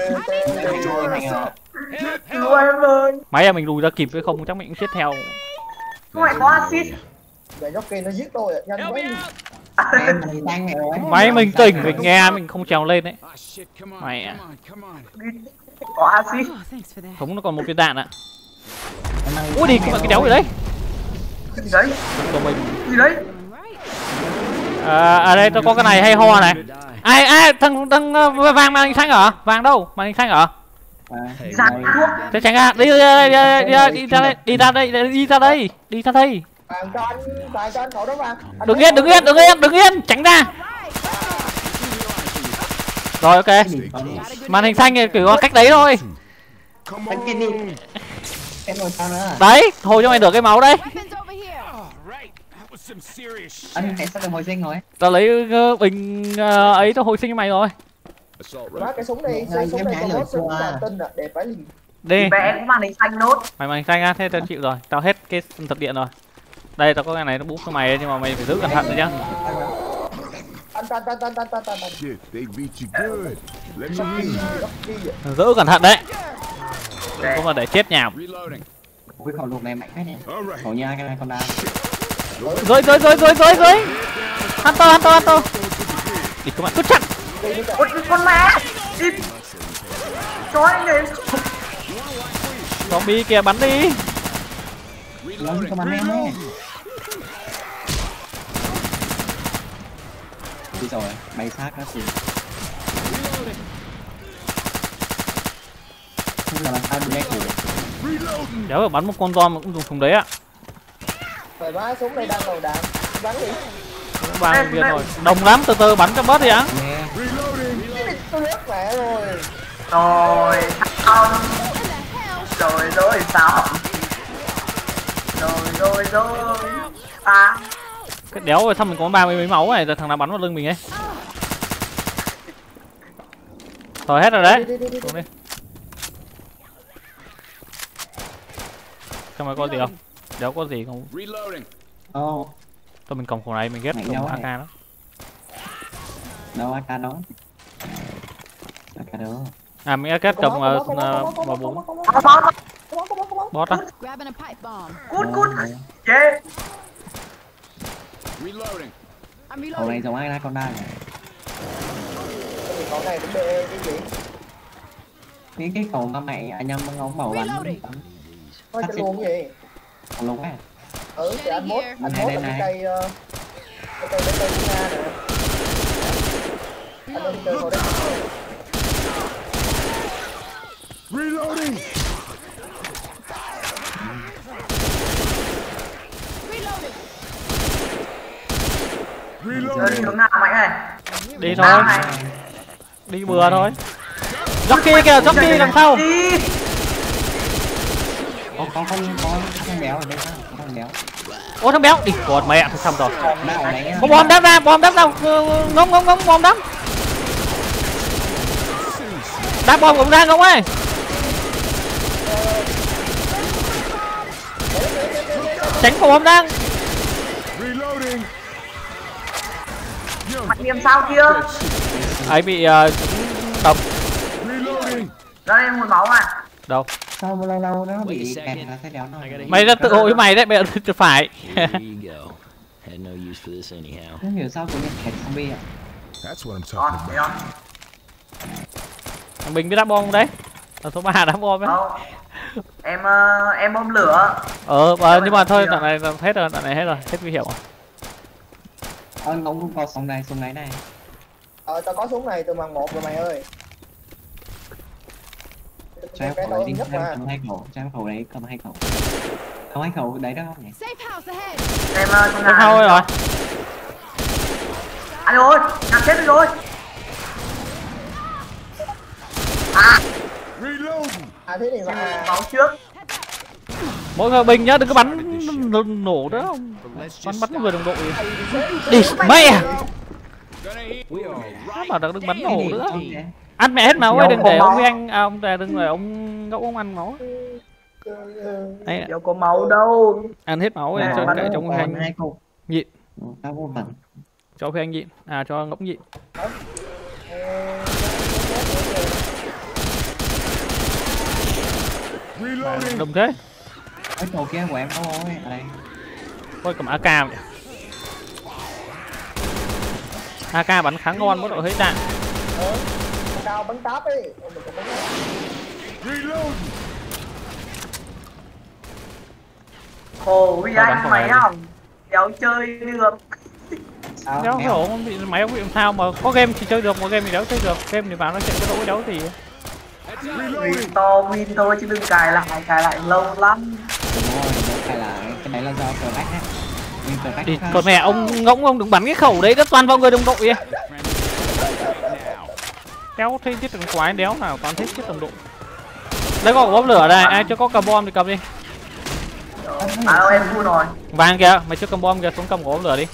Cứu em ơi. Máy là mình lùi ra kịp với không chắc mình cũng chết theo. Không phải có axit nhóc kia nó giết tôi nhanh quá em máy mình tỉnh mình nghe mình không trèo lên đấy Ah, Mày à. có axit Oh, sống nó còn một viên đạn ạ đang- ui đi cái đéo gì đấy gì đấy của mình gì đấy à, ở đây tôi có cái này hay ho này ai ai thằng thằng ờ, vàng màn hình xanh hả vàng đâu màn hình xanh hả À, thế tránh ra đi ra đây đi ra đi ra đây đi ra đây đi ra đây đi ra đây vàng cho anh vàng cho anh cậu đó vàng Anh đứng yên đứng yên đứng yên đứng yên tránh ra. Rồi ok. Màn hình xanh thì kiểu có cách đấy thôi. Đánh kia đi. Em ngồi sao nữa. Đấy hồi cho mày được cái máu đấy. Anh tại sao được hồi sinh rồi tao lấy ờ, bình ờ, ấy tao hồi sinh cho mày rồi. Má cái súng đi, cái súng này boss súng toàn tinh à, đẹp phải liền. đi. Về em cũng màn hình xanh nốt. Mày màn hình xanh á thế tao chịu rồi. Tao hết cái thật điện rồi đây tao có cái này nó bút cho mày nhưng mà mày phải giữ cẩn thận đấy nhá. Giữ cẩn thận đấy. Không mà để chết nhảm. Ui khẩu lục này mạnh phết này right. Khẩu nha cái này con đa. Rồi rồi rồi rồi rồi rồi. Hunter hunter hunter. Đi các bạn cứ chặn. Ôi con mẹ Đi. Chói anh đi zombie kìa bắn đi. Nó cho bắn em ấy Đi rồi, bay sát các gì Không là làm sao bị củ đéo phải bắn một con zom mà cũng dùng súng đấy ạ Phải má súng này đang đầu đạn. Bắn đi. ba viên rồi. Đồng lắm từ từ bắn cho bớt đi ạ. Mẹ rồi. Rồi Xong Rồi rồi sao? Rồi rồi rồi. À cái đéo rồi sao mình có ba mươi mấy máu này rồi thằng nào bắn vào lưng mình ấy rồi hết rồi đấy xuống đi trong này có gì không đéo có gì không. Ô, thôi mình cầm khẩu này mình cầm đéo AK đó đâu AK đó AK đó à mình ghép cầm ờ, mà bốn bot á. Cút cút Đó, Khẩu này giống AK con đa này Thì con này cũng bê cái gì? Cái cái khẩu mà mày anh em ông bảo bắn bắn Nói cho luôn cái gì? khẩu lục á Ừ, thì anh mốt, anh Này, mốt cái này. cây ờ, cái cây cái cây Nga nè. Anh ơi, chơi vào đây. Reloading. Đi hướng nào mạnh này đi thôi. Đi bừa thôi. Jockey kìa jockey đằng sau. Có có con có con béo ở đây không có con béo. Ô thằng béo. Đi còn mẹ thôi xong rồi. Có bom đắp ra bom đắp ra. Ngông ngông ngông bom đắp đắp bom cũng ra ngông ơi. Tránh của bom đang Reloading. Mặt điểm sao kia ấy bị ờ, độc Reloading. Ra đây một máu à đâu? Sau một lâu lâu nó bị kẹt là cái béo này? Mày ra tự hội với mày đấy mày phải. Here you go. Had no use for this anyhow. không hiểu sao tự nhiên kẹt zombie ạ. That's what I'm Rồi talking about. không thằng bình biết đắp bom không đấy. Ở số 3 đắp bom đấy Đâu Em ờ, em ôm lửa. Ờ ờ, nhưng mà thôi đoạn này là hết rồi đoạn này hết rồi. Hết nguy hiểm rồi ơ nó cũng có súng này súng này này. Ờ, tao có súng này từ màn một rồi mày ơi. cho em Cái khẩu đấy đi cầm hai khẩu cho em khẩu đấy cầm hai khẩu. Không hai khẩu đấy đâu không nhỉ Safe house ahead. Em ờ, Cái thao ấy rồi. Anh ơi Nhạc chết đi rồi. À. Reloading. À thế thì mà máu trước. Mỗi người bình nhá đừng có bắn nổ nữa. không bắn bắn người đồng đội. đi mẹ! Nó bảo đừng bắn nổ gì nữa. không ăn mẹ hết máu ấy Đâu đừng có để ông anh à, ông để đừng để ông gốc ông ăn máu. Đấy, Đâu có máu đâu. Ăn hết máu Nè, cho kệ ông còn anh nhịn cho phi anh nhịn à cho ngỗng nhịn đồng thế. Cái khẩu kia của em đâu rồi ở đây thôi cầm AK vậy? AK bắn khá ngon mỗi đội hết đạn. Cao bắn táp Thôi bắn anh mày đi. không? Kéo chơi được. Đéo Đéo. hiểu bị máy ông bị làm sao mà có game thì chơi được mà game thì đéo chơi được. Game thì vào nó chạy cái lỗi đấu thì win to win thôi chứ đừng cài lại cài lại lâu lắm Đúng rồi, nó phải là cái đấy là do cờ bách đấy. Mình cờ bách thì còn mẹ ông ngỗng ông đừng bắn cái khẩu đấy nó toàn vào người đồng đội ấy. đéo thấy chết thằng quái đéo nào toàn thích chết đồng đội đấy có bom lửa đây ai chưa có cầm bom thì cầm đi đâu em vui rồi vàng kìa mày chưa cầm bom kìa xuống cầm bom lửa đi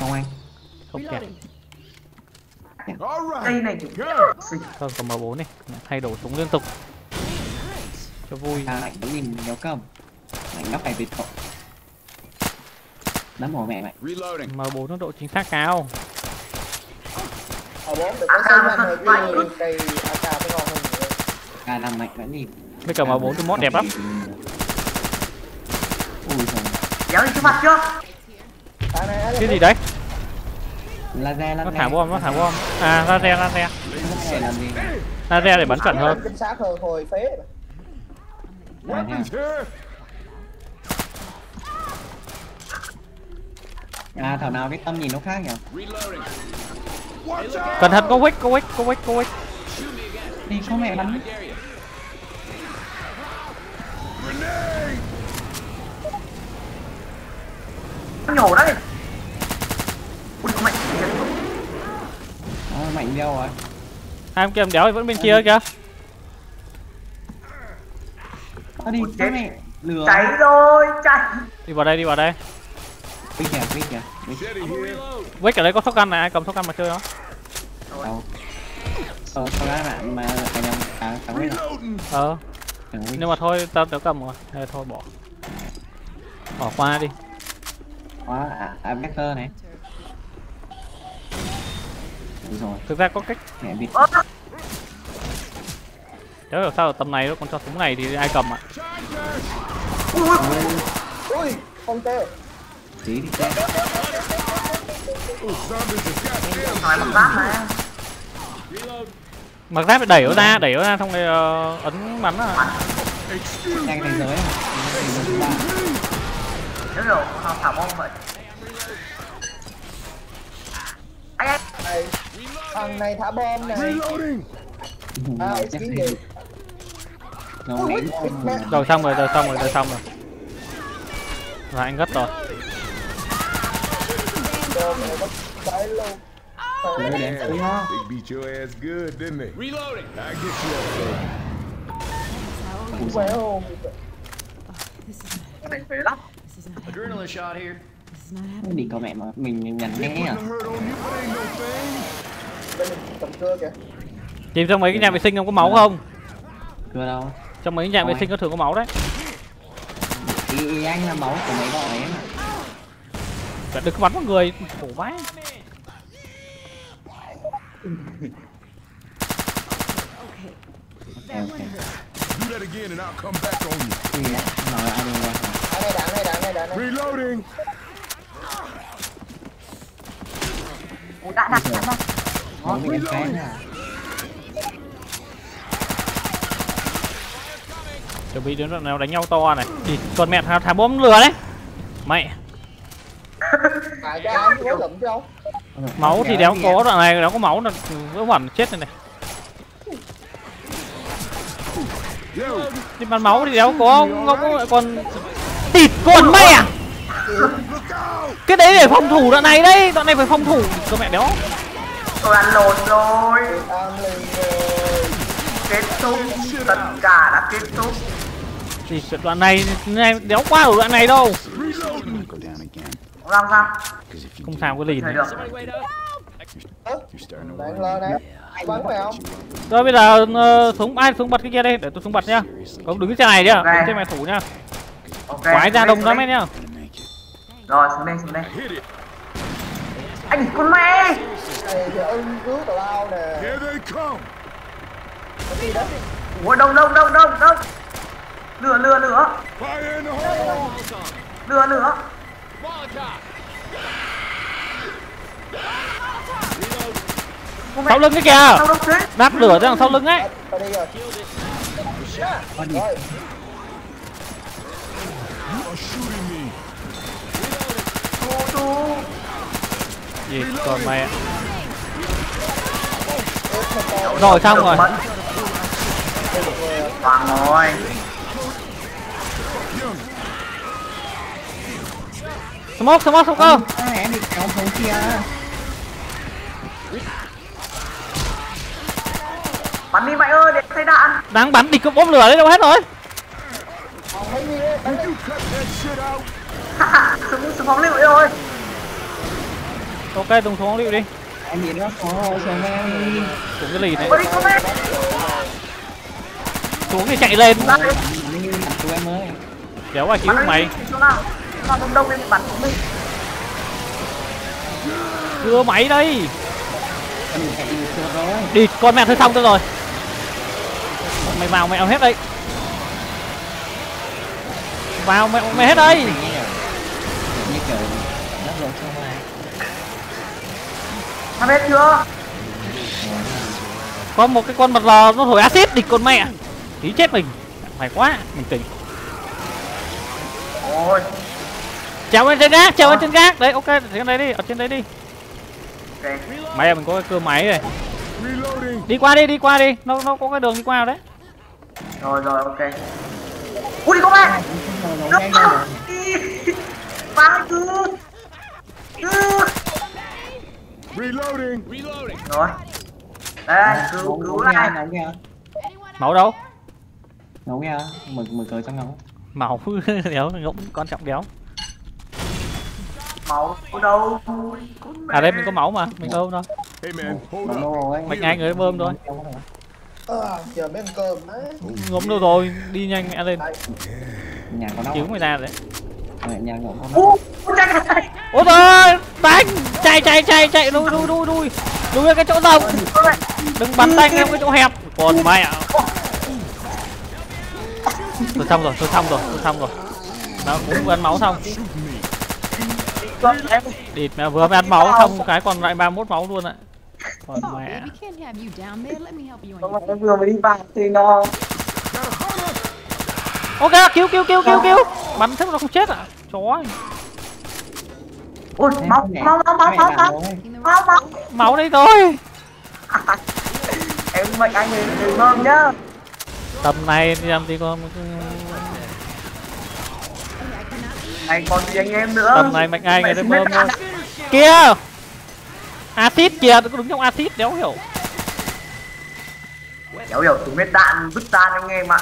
Không anh. không right. cây này thôi cầm m 4 đi thay đổi súng liên tục cho vui. À, lạnh cũng nhìn nhớ cầm. Lạnh góc phải tuyệt cậu. Đấm mỏ mẹ mày. M 4 nó độ chính xác cao Ở bốn được có xây rồi cái cây AK ngon hơn mạnh vẫn nhìn. với cả m 4 cái mod đẹp lắm. Ui trời. đi trước mặt chưa? Cái gì đấy? Laser, nó thả bom nó thả bom. À laser laser. Laser để bắn chuẩn hơn. Chính xác hơn hồi phế À, à? Weapons here. À, thảo nào cái tâm nhìn nó khác nhỉ? Cẩn thận có wick có wick có wick có wick Đi có mẹ bắn. Nhổ đấy ui có mạnh. Ờ, mạnh đeo rồi. hai em kia em đéo thì vẫn bên kia kìa Ờ đi, có mẹ. Lừa. cháy rồi cháy đi vào đây đi vào đây Quy kìa, quy kìa. Wick ở đây có shotgun này ai cầm shotgun mà chơi nó Đâu? Ờ, sao ra bạn mà cá cá quyết rồi. Reloading. ờ nhưng mà thôi tao đéo cầm rồi Hay thôi bỏ bỏ qua đi Quá, à, à, Becker này. Đúng rồi, thực ra có cách mẹ vịt. Đéo hiểu sao ở tầm này nó còn cho súng này thì ai cầm ạ ui ui Ui, không tê. Tí got thằng này mặc giáp mà mặc giáp phải đẩy nó ra đẩy nó ra xong rồi ờ, ấn bắn à Đang thành giới à? Thành giới thứ ba. nhớ rồi thằng thả bom vậy anh anh Này, thằng này thả bom này. Reloading. À, Chắc cái gì? Rồi xong rồi rồi xong rồi rồi xong rồi là anh gất rồi. They beat your ass good, didn't they? Reloading. I get you up there. Khỏe không? cái này phế lắm Adrenaline shot here. Đi có mẹ mà mình nhằn nhẽ à? tìm trong mấy cái nhà vệ sinh không có máu không Cưa đâu? Trong mấy nhà vệ sinh có thường có máu đấy Ý, ý anh là máu của mấy bọn ấy mà. Phải đừng có bắn vào người khổ vãi Ok, ok. Do that again and I'll come back on you. Thì á, nói ai đừng ra. Đạn này, đạn này, đạn này, đạn này. Reloading. đã đặt đã đặt Nói với em cái là chuẩn bị đến đoạn nào đánh nhau to này đi còn mẹ thả, thả bom lửa đấy mẹ À, không? máu thì đéo có đoạn này đéo có máu là vỡ vẩn chết này này Yo, đi bắn máu thì đéo có nó có còn tịt con mẹ out. cái đấy để phòng thủ đoạn này đấy đoạn này phải phòng thủ cơ mẹ đéo tôi ăn lồn rồi. kết thúc tất cả đã kết thúc thì đoạn này này đéo qua ở đoạn này đâu. Không sao không sao không cái phải không? rồi bây giờ ờ, súng ai súng bật cái kia đây để tôi súng bật nhá. Ông đứng trên này nhá đứng trên mày thủ nhá. Ok quái ra xuống đông lắm xuống ấy nhá. Rồi xuống đây xuống đây. Anh con mẹ ưng cứu nè. Gì ủa đâu đâu đâu đâu đâu lửa lửa lửa. Lửa lửa. Sau lưng cái kìa. Đáp lửa ra đằng sau lưng ấy. Gì còn mẹ. Rồi xong rồi. Mất. Hoàng rồi. Smoke smoke smoke cơ em bị kéo xuống kia. Bắn đi mày ơi, để thấy đạn. đang bắn địch có bom lửa đấy đâu hết rồi. Súng súng phóng lựu rồi. ok tùng xuống liệu đi. Em bị nó xuống em đi cái lì này. Xuống thì chạy lên. Kéo qua cứu mày nào đông đông lên bắn của mình. cưa máy đây. Đi con mẹ thôi xong tôi rồi. Mày vào mẹ hết đây. Vào mẹ mày hết đây. Thằng hết chưa? có một cái con mặt lò nó thổi axit địch con mẹ. Tí chết mình. Mày quá mình tỉnh. Ôi. Trèo lên trên gác trèo lên trên gác đấy ok trên đấy đi ở trên đấy đi Ok. mày mình có cái cơ máy này đi qua đi đi qua đi nó nó có cái đường đi qua đấy Rồi rồi ok. Ui đi ra rồi Phá cứ. Cứ. Reloading. Rồi. Đây, cứu cứu lại. máu đâu nấu nghe mở mở cờ trong nấu máu đéo ngỗng quan trọng đéo Máu đâu? à đây mình có máu mà mình ôm thôi. Đâu rồi. Mạch ngay người bơm thôi. Ờ, chờ mấy ăn cơm đấy ngỗng đâu rồi đi nhanh mẹ lên. Nhà có nấu cứu mày ra đấy. Ôi trời đánh chạy chạy chạy chạy đuôi đuôi đuôi đuôi. Đuôi cái chỗ rộng. Đừng bắn đánh em cái chỗ hẹp. Còn mẹ. Tôi xong rồi tôi xong rồi tôi xong rồi. Nó cũng ăn máu xong. Địt mẹ vừa mới ăn máu xong cái còn lại 31 máu luôn ạ. Còn mẹ. em vừa mới đi vào thì nó ok cứu cứu cứu cứu cứu. Bắn thế mà nó không chết à? Chó Ui, máu máu máu máu máu máu. Máu máu. máu đây thôi. Em mệnh anh đừng mơm nhá. tầm này thì làm gì còn Anh còn gì anh em nữa. tầm này mạnh ai người xin bơm thôi kia acid kìa nó đứng trong acid đéo hiểu Đéo hiểu súng biết đạn vứt tan em nghe mà.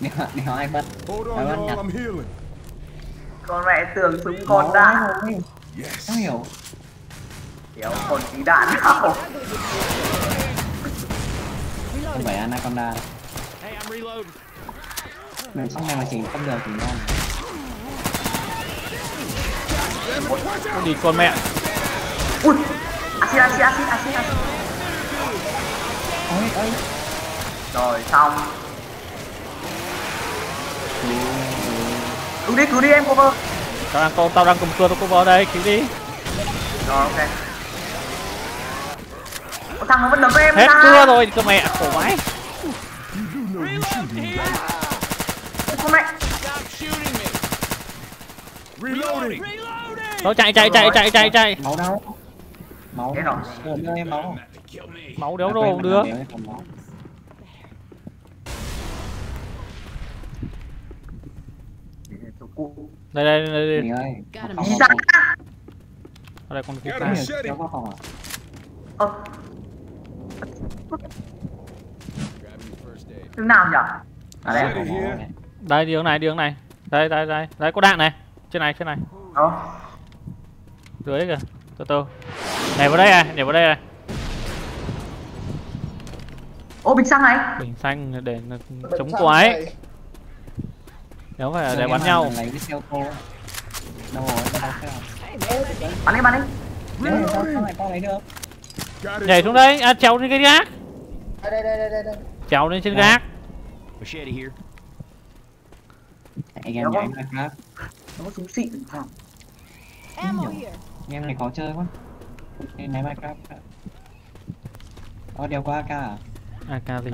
đéo đéo ai. Nhật. I'm healing. Con mẹ tưởng súng còn đạn. Nó hiểu Đéo còn tí đạn nào. không phải anaconda mình xong này mà chỉ không được thì ngon Con đi con mẹ Ui. Acid acid acid acid acid. ôi ôi Rồi xong. Cứu đi cứu đi em cover. tao đang con tao đang cầm cưa tao cover đây cứu đi Rồi ok. Con thằng nó vẫn đấm em hết cưa rồi cơ mẹ khổ vãi Con mẹ. Reloading. nó chạy chạy chạy chạy chạy chạy. Máu đâu? Máu. Thế rồi. Đưa đưa em máu máu đéo đâu máu. đây đây đây đây. Đi ra. ở đây con cuca him. Kéo vào phòng à? Hướng nào nhở? À đây. Đây đi hướng này đi hướng này. Đây đây đây. Đây có đạn này trên này trên này. Đó. dưới kìa. Từ từ. Nhảy vào đây à nhảy vào đây à Ô bình xăng này. bình xanh để chống quái. này. nếu phải để bắn nhau. lấy cái xe ô tô. Đâu rồi Bắn đi bắn đi. Đấy, sao sao lấy được? Nhảy xuống đây. À trèo lên cái gác. Đây, đây, đây, đây, đây, đây. trèo lên trên gác. Anh em nhảy mà khác Nó có súng xịn here. em này khó chơi quá. Em ném minecraft có đeo qua AK à? Ca gì.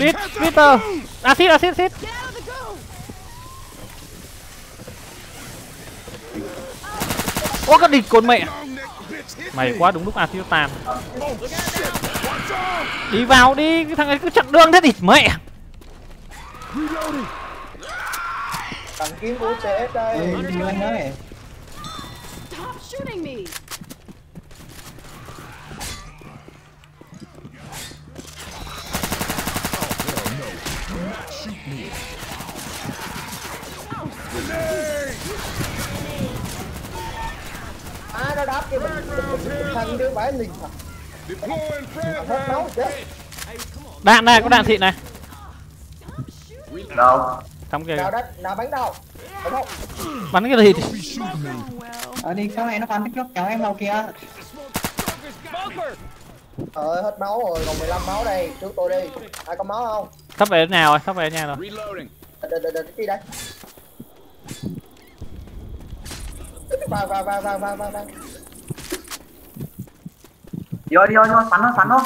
Pit, Peter, acid, acid, acid. Ôi cái địch con mẹ. Mày quá đúng lúc a tiêu tan đi vào đi cái thằng ấy cứ chặn đường thế thì mẹ Thằng kiếm của CS đây. Đi anh ơi. Stop shooting me. À nó đáp kia mình. Mình- mình- mình thằng đưa bãi liền thật Hết máu chết đạn này. Có đạn thị này đâu trong kia Nào đất, nào bắn đâu không? bắn cái gì thì ở đi có này nó bắn trước kéo em vào kia Ờ hết máu rồi, còn 15 máu đây, trước tôi đi Ai có máu không? sắp về đến nào rồi sắp về đến nhà rồi Reloading. Đợi, đợi, đợi, đi đây Vào, vào, vào, vào, vào, vào, vào vô đi vô vô bắn nó bắn nó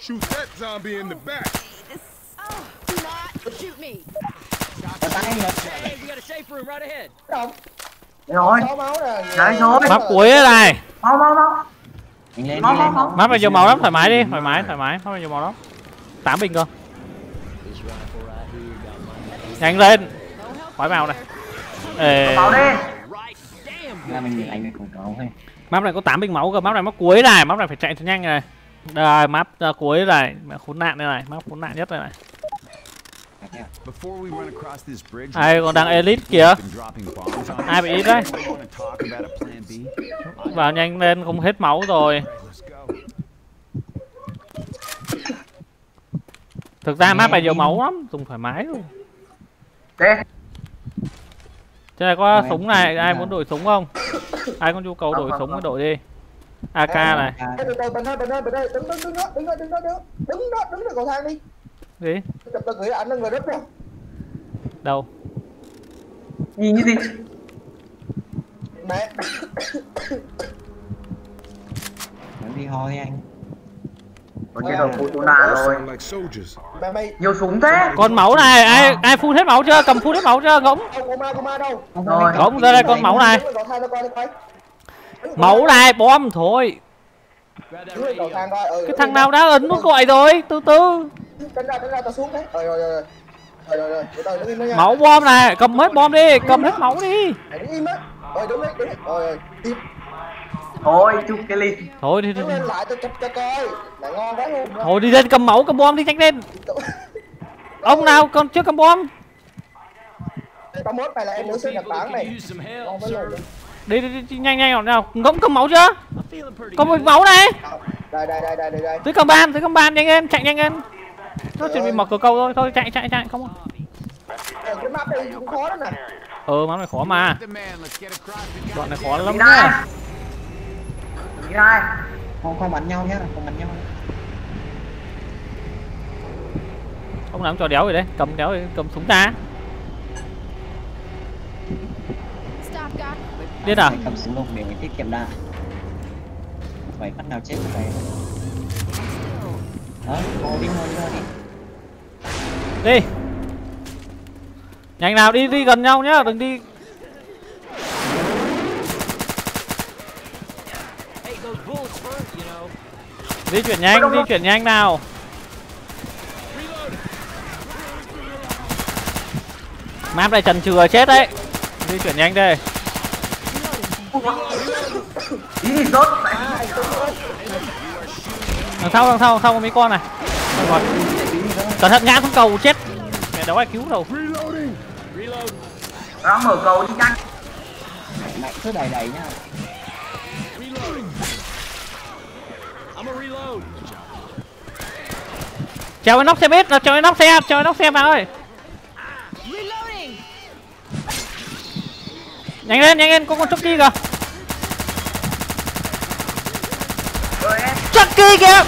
Shoot that zombie in the back. Shoot me. rồi. Máu Đấy rồi. map cuối đây này. Mau mau mau. Mau mau mau map này nhiều màu lắm thoải mái đi thoải mái thoải mái. Map này nhiều màu lắm. Tám bình cơ. Nhanh lên. Khỏi màu này. Ê, vào đi. Map này có 8 bình máu cơ. Map này map cuối này. Map này phải chạy thật nhanh này. Đây map cuối này. Mẹ khốn nạn đây này. Map khốn nạn nhất đây này ai còn đang elite kìa. ai bị ít đấy? us. Want to talk about a plan B? vào nhanh lên không hết máu rồi. Thực ra map này nhiều máu lắm dùng thoải mái luôn. Trên này có súng này ai muốn đổi súng không? Ai có nhu cầu đổi súng thì đổi đi. Ak này. đó, đó, đó, đứng, đứng, đứng đó, đứng đó, đứng đó, đứng đó, đứng đó, đứng đó, cầu thang đi gì? Đập tao gửi ảnh lên người đất đâu đâu? Nhìn như gì? Mẹ. Vẫn đi đi anh. Còn chế độ phụ tù nạ rồi. Nhiều súng thế. Con máu này ai ai phun hết máu chưa? Cầm phun hết máu chưa ngỗng? Con con rồi. ngỗng ra đây con máu này. Máu này bom thôi. Cái thằng nào đã ấn nút gọi rồi? Từ từ Tránh ra, tránh ra, tao xuống đấy. Rồi, rồi, rồi, rồi. Rồi, rồi, rồi, từ từ, đứng im đó nha. Máu bom này cầm hết bom đi cầm hết máu đi. Mày đứng im á. Rồi, đứng đấy, đứng đấy. Rồi, rồi, im. Thôi chụp cái ly. Thôi đi, đi, lên lại, tao chụp cho coi. Là ngon quá luôn. Thôi đi lên cầm máu cầm bom đi nhanh lên. Ông nào còn chưa cầm bom? Tao mốt mày là em nữ sinh Nhật Bản help, Ngon với luôn. Đi đi, đi, đi nhanh nhanh nào ngỗng cầm máu chưa? Cầm một máu này. Đây, đây, đây, đây, đây, dưới cầm bàn dưới cầm bàn nhanh lên chạy nhanh lên nó chuẩn bị mở cửa cầu thôi thôi chạy chạy chạy không Ờ, Cái map này cũng khó lắm nè. Ờ máu này khó mà. Đoạn này khó lắm đi đây. Không không bắn nhau nhá không bắn nhau. Ông làm trò đéo gì đấy cầm đéo gì cầm súng ra. God. điên à? Cầm súng lục để tiết kiệm đạn. Phải bắt nào chết phải đó ho đi đi đi. Đi. Nhanh nào đi đi gần nhau nhá đừng đi. Di chuyển nhanh di chuyển nhanh nào. Map này trần chừa chết đấy. Di chuyển nhanh đây. Đi thì rốt mẹ đằng sau đằng sau đằng sau có mấy con này. Rồi. cẩn thận ngã xuống cầu chết. Mẹ đâu ai cứu đâu nó mở cầu đi nhanh. Mạnh cứ đẩy đẩy nhá trèo lên nóc xe biết trèo lên nóc xe trèo lên nóc xe vào ơi. Nhanh lên nhanh lên có con chucky kìa rồi em chucky kìa.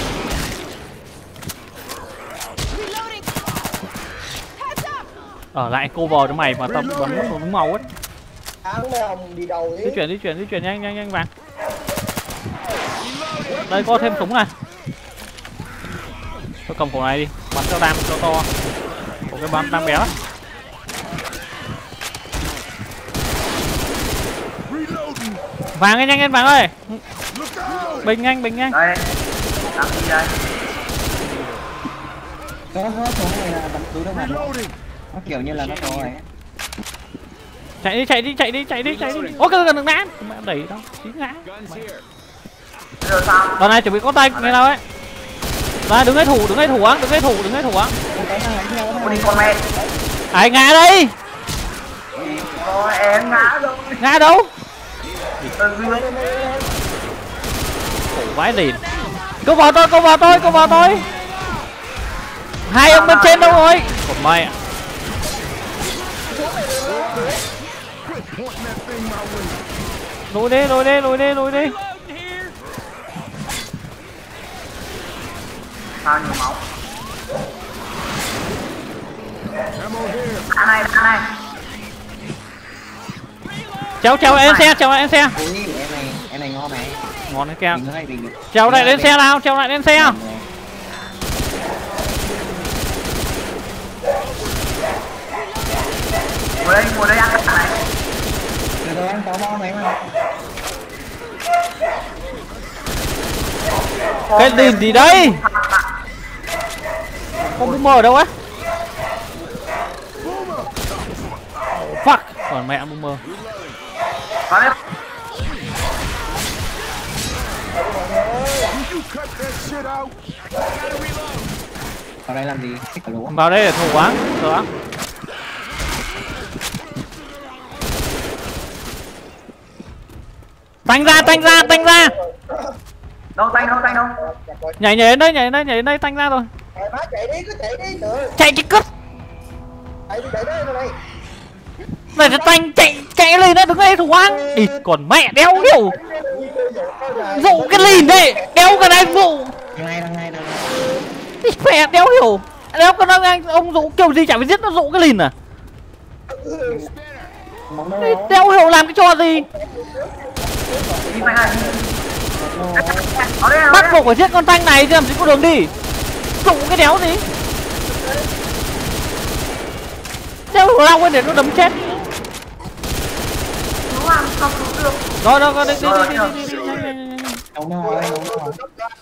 Ở lại cover cho mày mà tao bắn mất đúng màu ấy. Đi di đi chuyển di chuyển di chuyển nhanh nhanh nhanh vàng đây có thêm súng này. Tôi cầm cổ này đi. Bắn cho đam cho to. Có cái bắn đam bé lắm. Vàng lên nhanh lên vàng ơi. Bình nhanh bình nhanh. Đây đang đi đây có có số này là bắn cứu đâu mà nó kiểu như là nó có ấy. Chạy đi chạy đi chạy đi chạy đi chạy đi. Ôi cơ gần được ngã mẹ đẩy đâu chí ngã. Đòn này chuẩn bị có tay nghe nào ấy. Đây đứng ngay thủ đứng ngay thủ á đứng ngay thủ đứng ngay thủ á. Cô đi con mẹ ai ngã đây? Em ngã rồi ngã đâu khổ vãi lìn cô vào tôi cô vào tôi cô vào tôi hai ông bên trên đâu rồi? Còn mày ạ. Lùi đi lùi đi lùi đi lùi đi. Sao nhiều máu. Này, này. Trèo trèo lên xe lại lên xe. Em này em này ngon này ngon đấy keo. Trèo lại lên xe nào trèo lại lên xe. Ngồi đây, ngồi đây ăn cái này. Bom mà. Cái đìn gì đây con boomer ở đâu á? Fuck. Còn mẹ boomer Vào đây làm gì? Vào đây để thủ á đó tanh ra tanh ra tanh ra. Đâu tay đâu tay đâu? Nhảy nhảy đến đây nhảy đến đây nhảy đến đây tanh ra rồi. Mày má chạy đi, cứ chạy đi nữa. chạy cái cất Chạy đi, chạy đây, này. này là tanh chạy chạy lên đó đứng đây thủ quang đi còn mẹ đéo hiểu dụ cái lìn đây đéo cái này vụ đằng này mẹ đéo hiểu. Đéo cái nó anh, ông dụ kiểu gì chả phải giết nó dụ cái lìn à? Đéo hiểu làm cái trò gì? Bắt buộc phải giết con tanh này, chứ làm gì có đường đi. Dụ cái đéo gì? Đéo hiểu lao lên để nó đấm chết. Đúng nó rồi rồi đi đi đi đi đi. Không nào, không nào.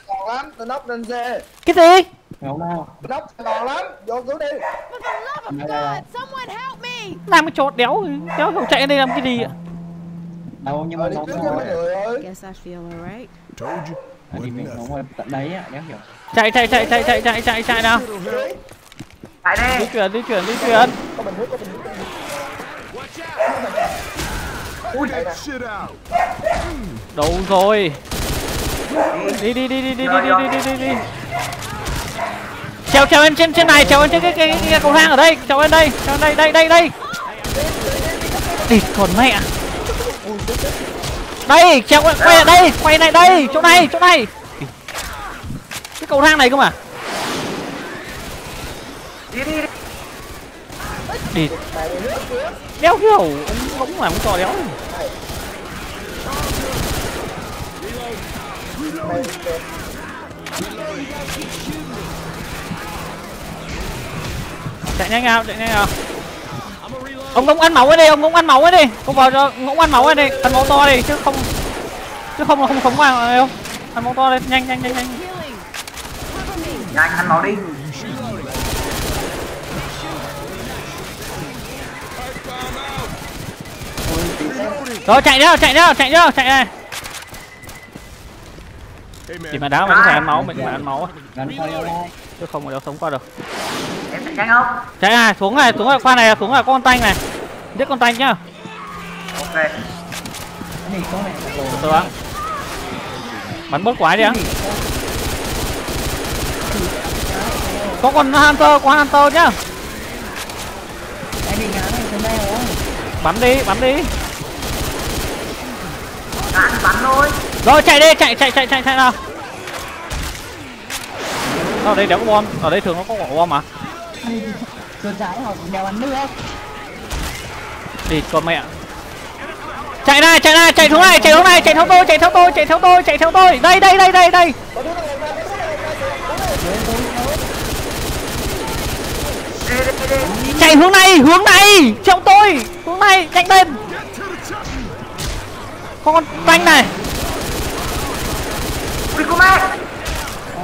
Tôi lắm, tôi nóc lên xe. Cái gì? Không nào. Nóc đòn lắm, vô cứu đi. Làm cái chốt đéo, đéo không chạy đây làm cái gì ạ? Đâu nhưng mà nó Guess I feel alright. Told you. Ờ, tận đấy ạ, đéo hiểu. Chạy chạy chạy chạy chạy chạy chạy chạy nào. Chạy đi. Di chuyển di chuyển di chuyển. Ui. Đâu rồi? Đi đi đi đi đi đi đi đi đi đi đi. Trèo trèo lên trên trên này trèo lên trên cái cái, cái, cái cầu thang ở đây. Trèo lên đây trèo đây đây đây đây. Đi còn mẹ. Đây trèo quay quay lại đây quay lại đây chỗ này chỗ này. Cái cầu thang này cơ mà. Đi đi đi. Đi. Đéo hiểu ông ông làm cái trò đéo. này. Chạy nhanh nào chạy nhanh nào. Ông ông ăn máu ấy đi ông ông ăn máu ấy đi. Ông vào cho ông ăn máu ấy đi. Ăn máu to đi chứ không chứ không là không sống vào này không? Ăn máu to lên nhanh nhanh nhanh nhanh! Nhanh ăn máu đi. Rồi chạy nhá chạy nhá chạy nhá chạy này thì mà đá mày có thể ăn máu mình phải ăn máu á, chứ không mà đéo sống qua được. Em chạy không? chạy này xuống này xuống này khoan này xuống này con tanh này. Giết con tanh nhá. Ok. Cái gì có này? Đồ từ từ á bắn bớt quái đi á. Có con hunter có hunter nhá. Bắn đi bắn đi. Ăn bắn thôi rồi chạy đi chạy chạy chạy chạy chạy nào. Ở đây đéo có bom. Ở đây thường nó có quả bom mà trái họ bắn đi con mẹ. Chạy ra, chạy ra, chạy xuống này chạy xuống này chạy theo tôi chạy theo tôi chạy theo tôi chạy theo tôi. Đây đây đây đây đây. Chạy hướng này hướng này. Theo tôi hướng này nhanh lên con tanh này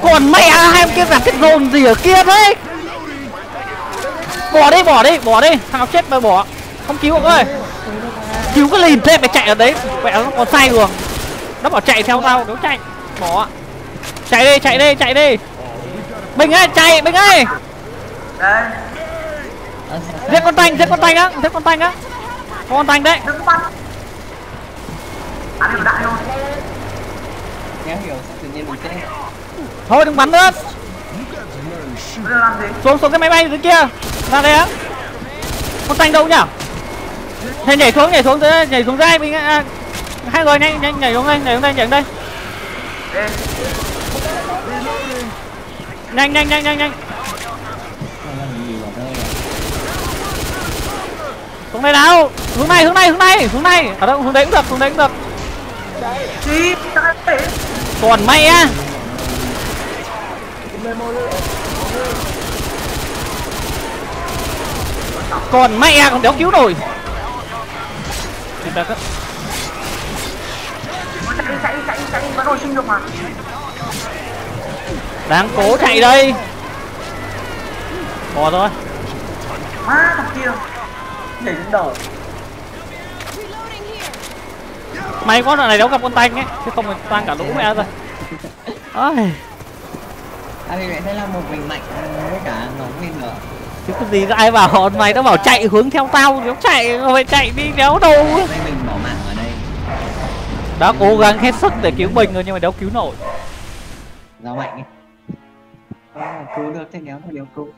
còn mẹ hai em kia làm cái dồn gì ở kia đấy bỏ đi bỏ đi bỏ đi. Thằng chết mà bỏ. Không cứu ông ơi. Cứu cái lìn thêm mày chạy ở đấy. Mẹ nó còn sai đường nó bảo chạy theo tao nó chạy. Bỏ. Chạy đi chạy đi chạy đi. Bình ơi chạy bình ơi. Đây giết con tanh giết con tanh á giết con tanh á. Con tanh đấy. Đừng có bắn Ăn được đại luôn Kéo hiểu mình chết thôi đừng bắn nữa. Xuống xuống cái máy bay dưới kia. Ra đây á. Con tanh đâu nhỉ Thầy nhảy xuống nhảy xuống dưới nhảy xuống đây mình à, hai người nhanh nhanh nhảy xuống đây nhảy xuống đây nhảy xuống đây. Nhanh nhanh nhanh nhanh nhanh. Xuống đây nào. Hướng này hướng này hướng này hướng này. Ở đâu? Hướng đấy cũng được hướng đấy cũng được còn mẹ á. Còn mẹ còn đéo cứu nổi. Tìm ra Chạy chạy chạy Vẫn hồi sinh được mà đang cố chạy đây. Bỏ thôi. Má thằng kia. Nhảy lên đầu. May quá đoạn này đéo gặp con tanh ấy. Chứ không thì tan cả lũ mẹ rồi. Ôi. À vì vậy thế là một mình mạnh với cả nó mình nữa chứ cái gì ai bảo họ mày nó bảo chạy hướng theo tao đéo chạy mày chạy đi đéo đâu. Đây mình bỏ mạng ở đây. Đã cố gắng hết sức để cứu mình rồi nhưng mà đéo cứu nổi. Giao mạnh ấy. Ờ, cứu được thế kéo nó đều cứu.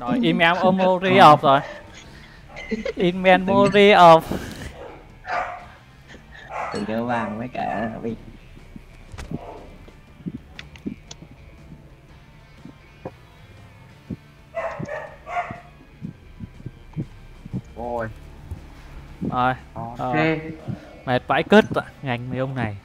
Rồi in memory of rồi. In memory of Từ nhớ vàng với cả mình Rồi rồi. Ok. Ờ. mệt vãi cứt ạ ngành mấy ông này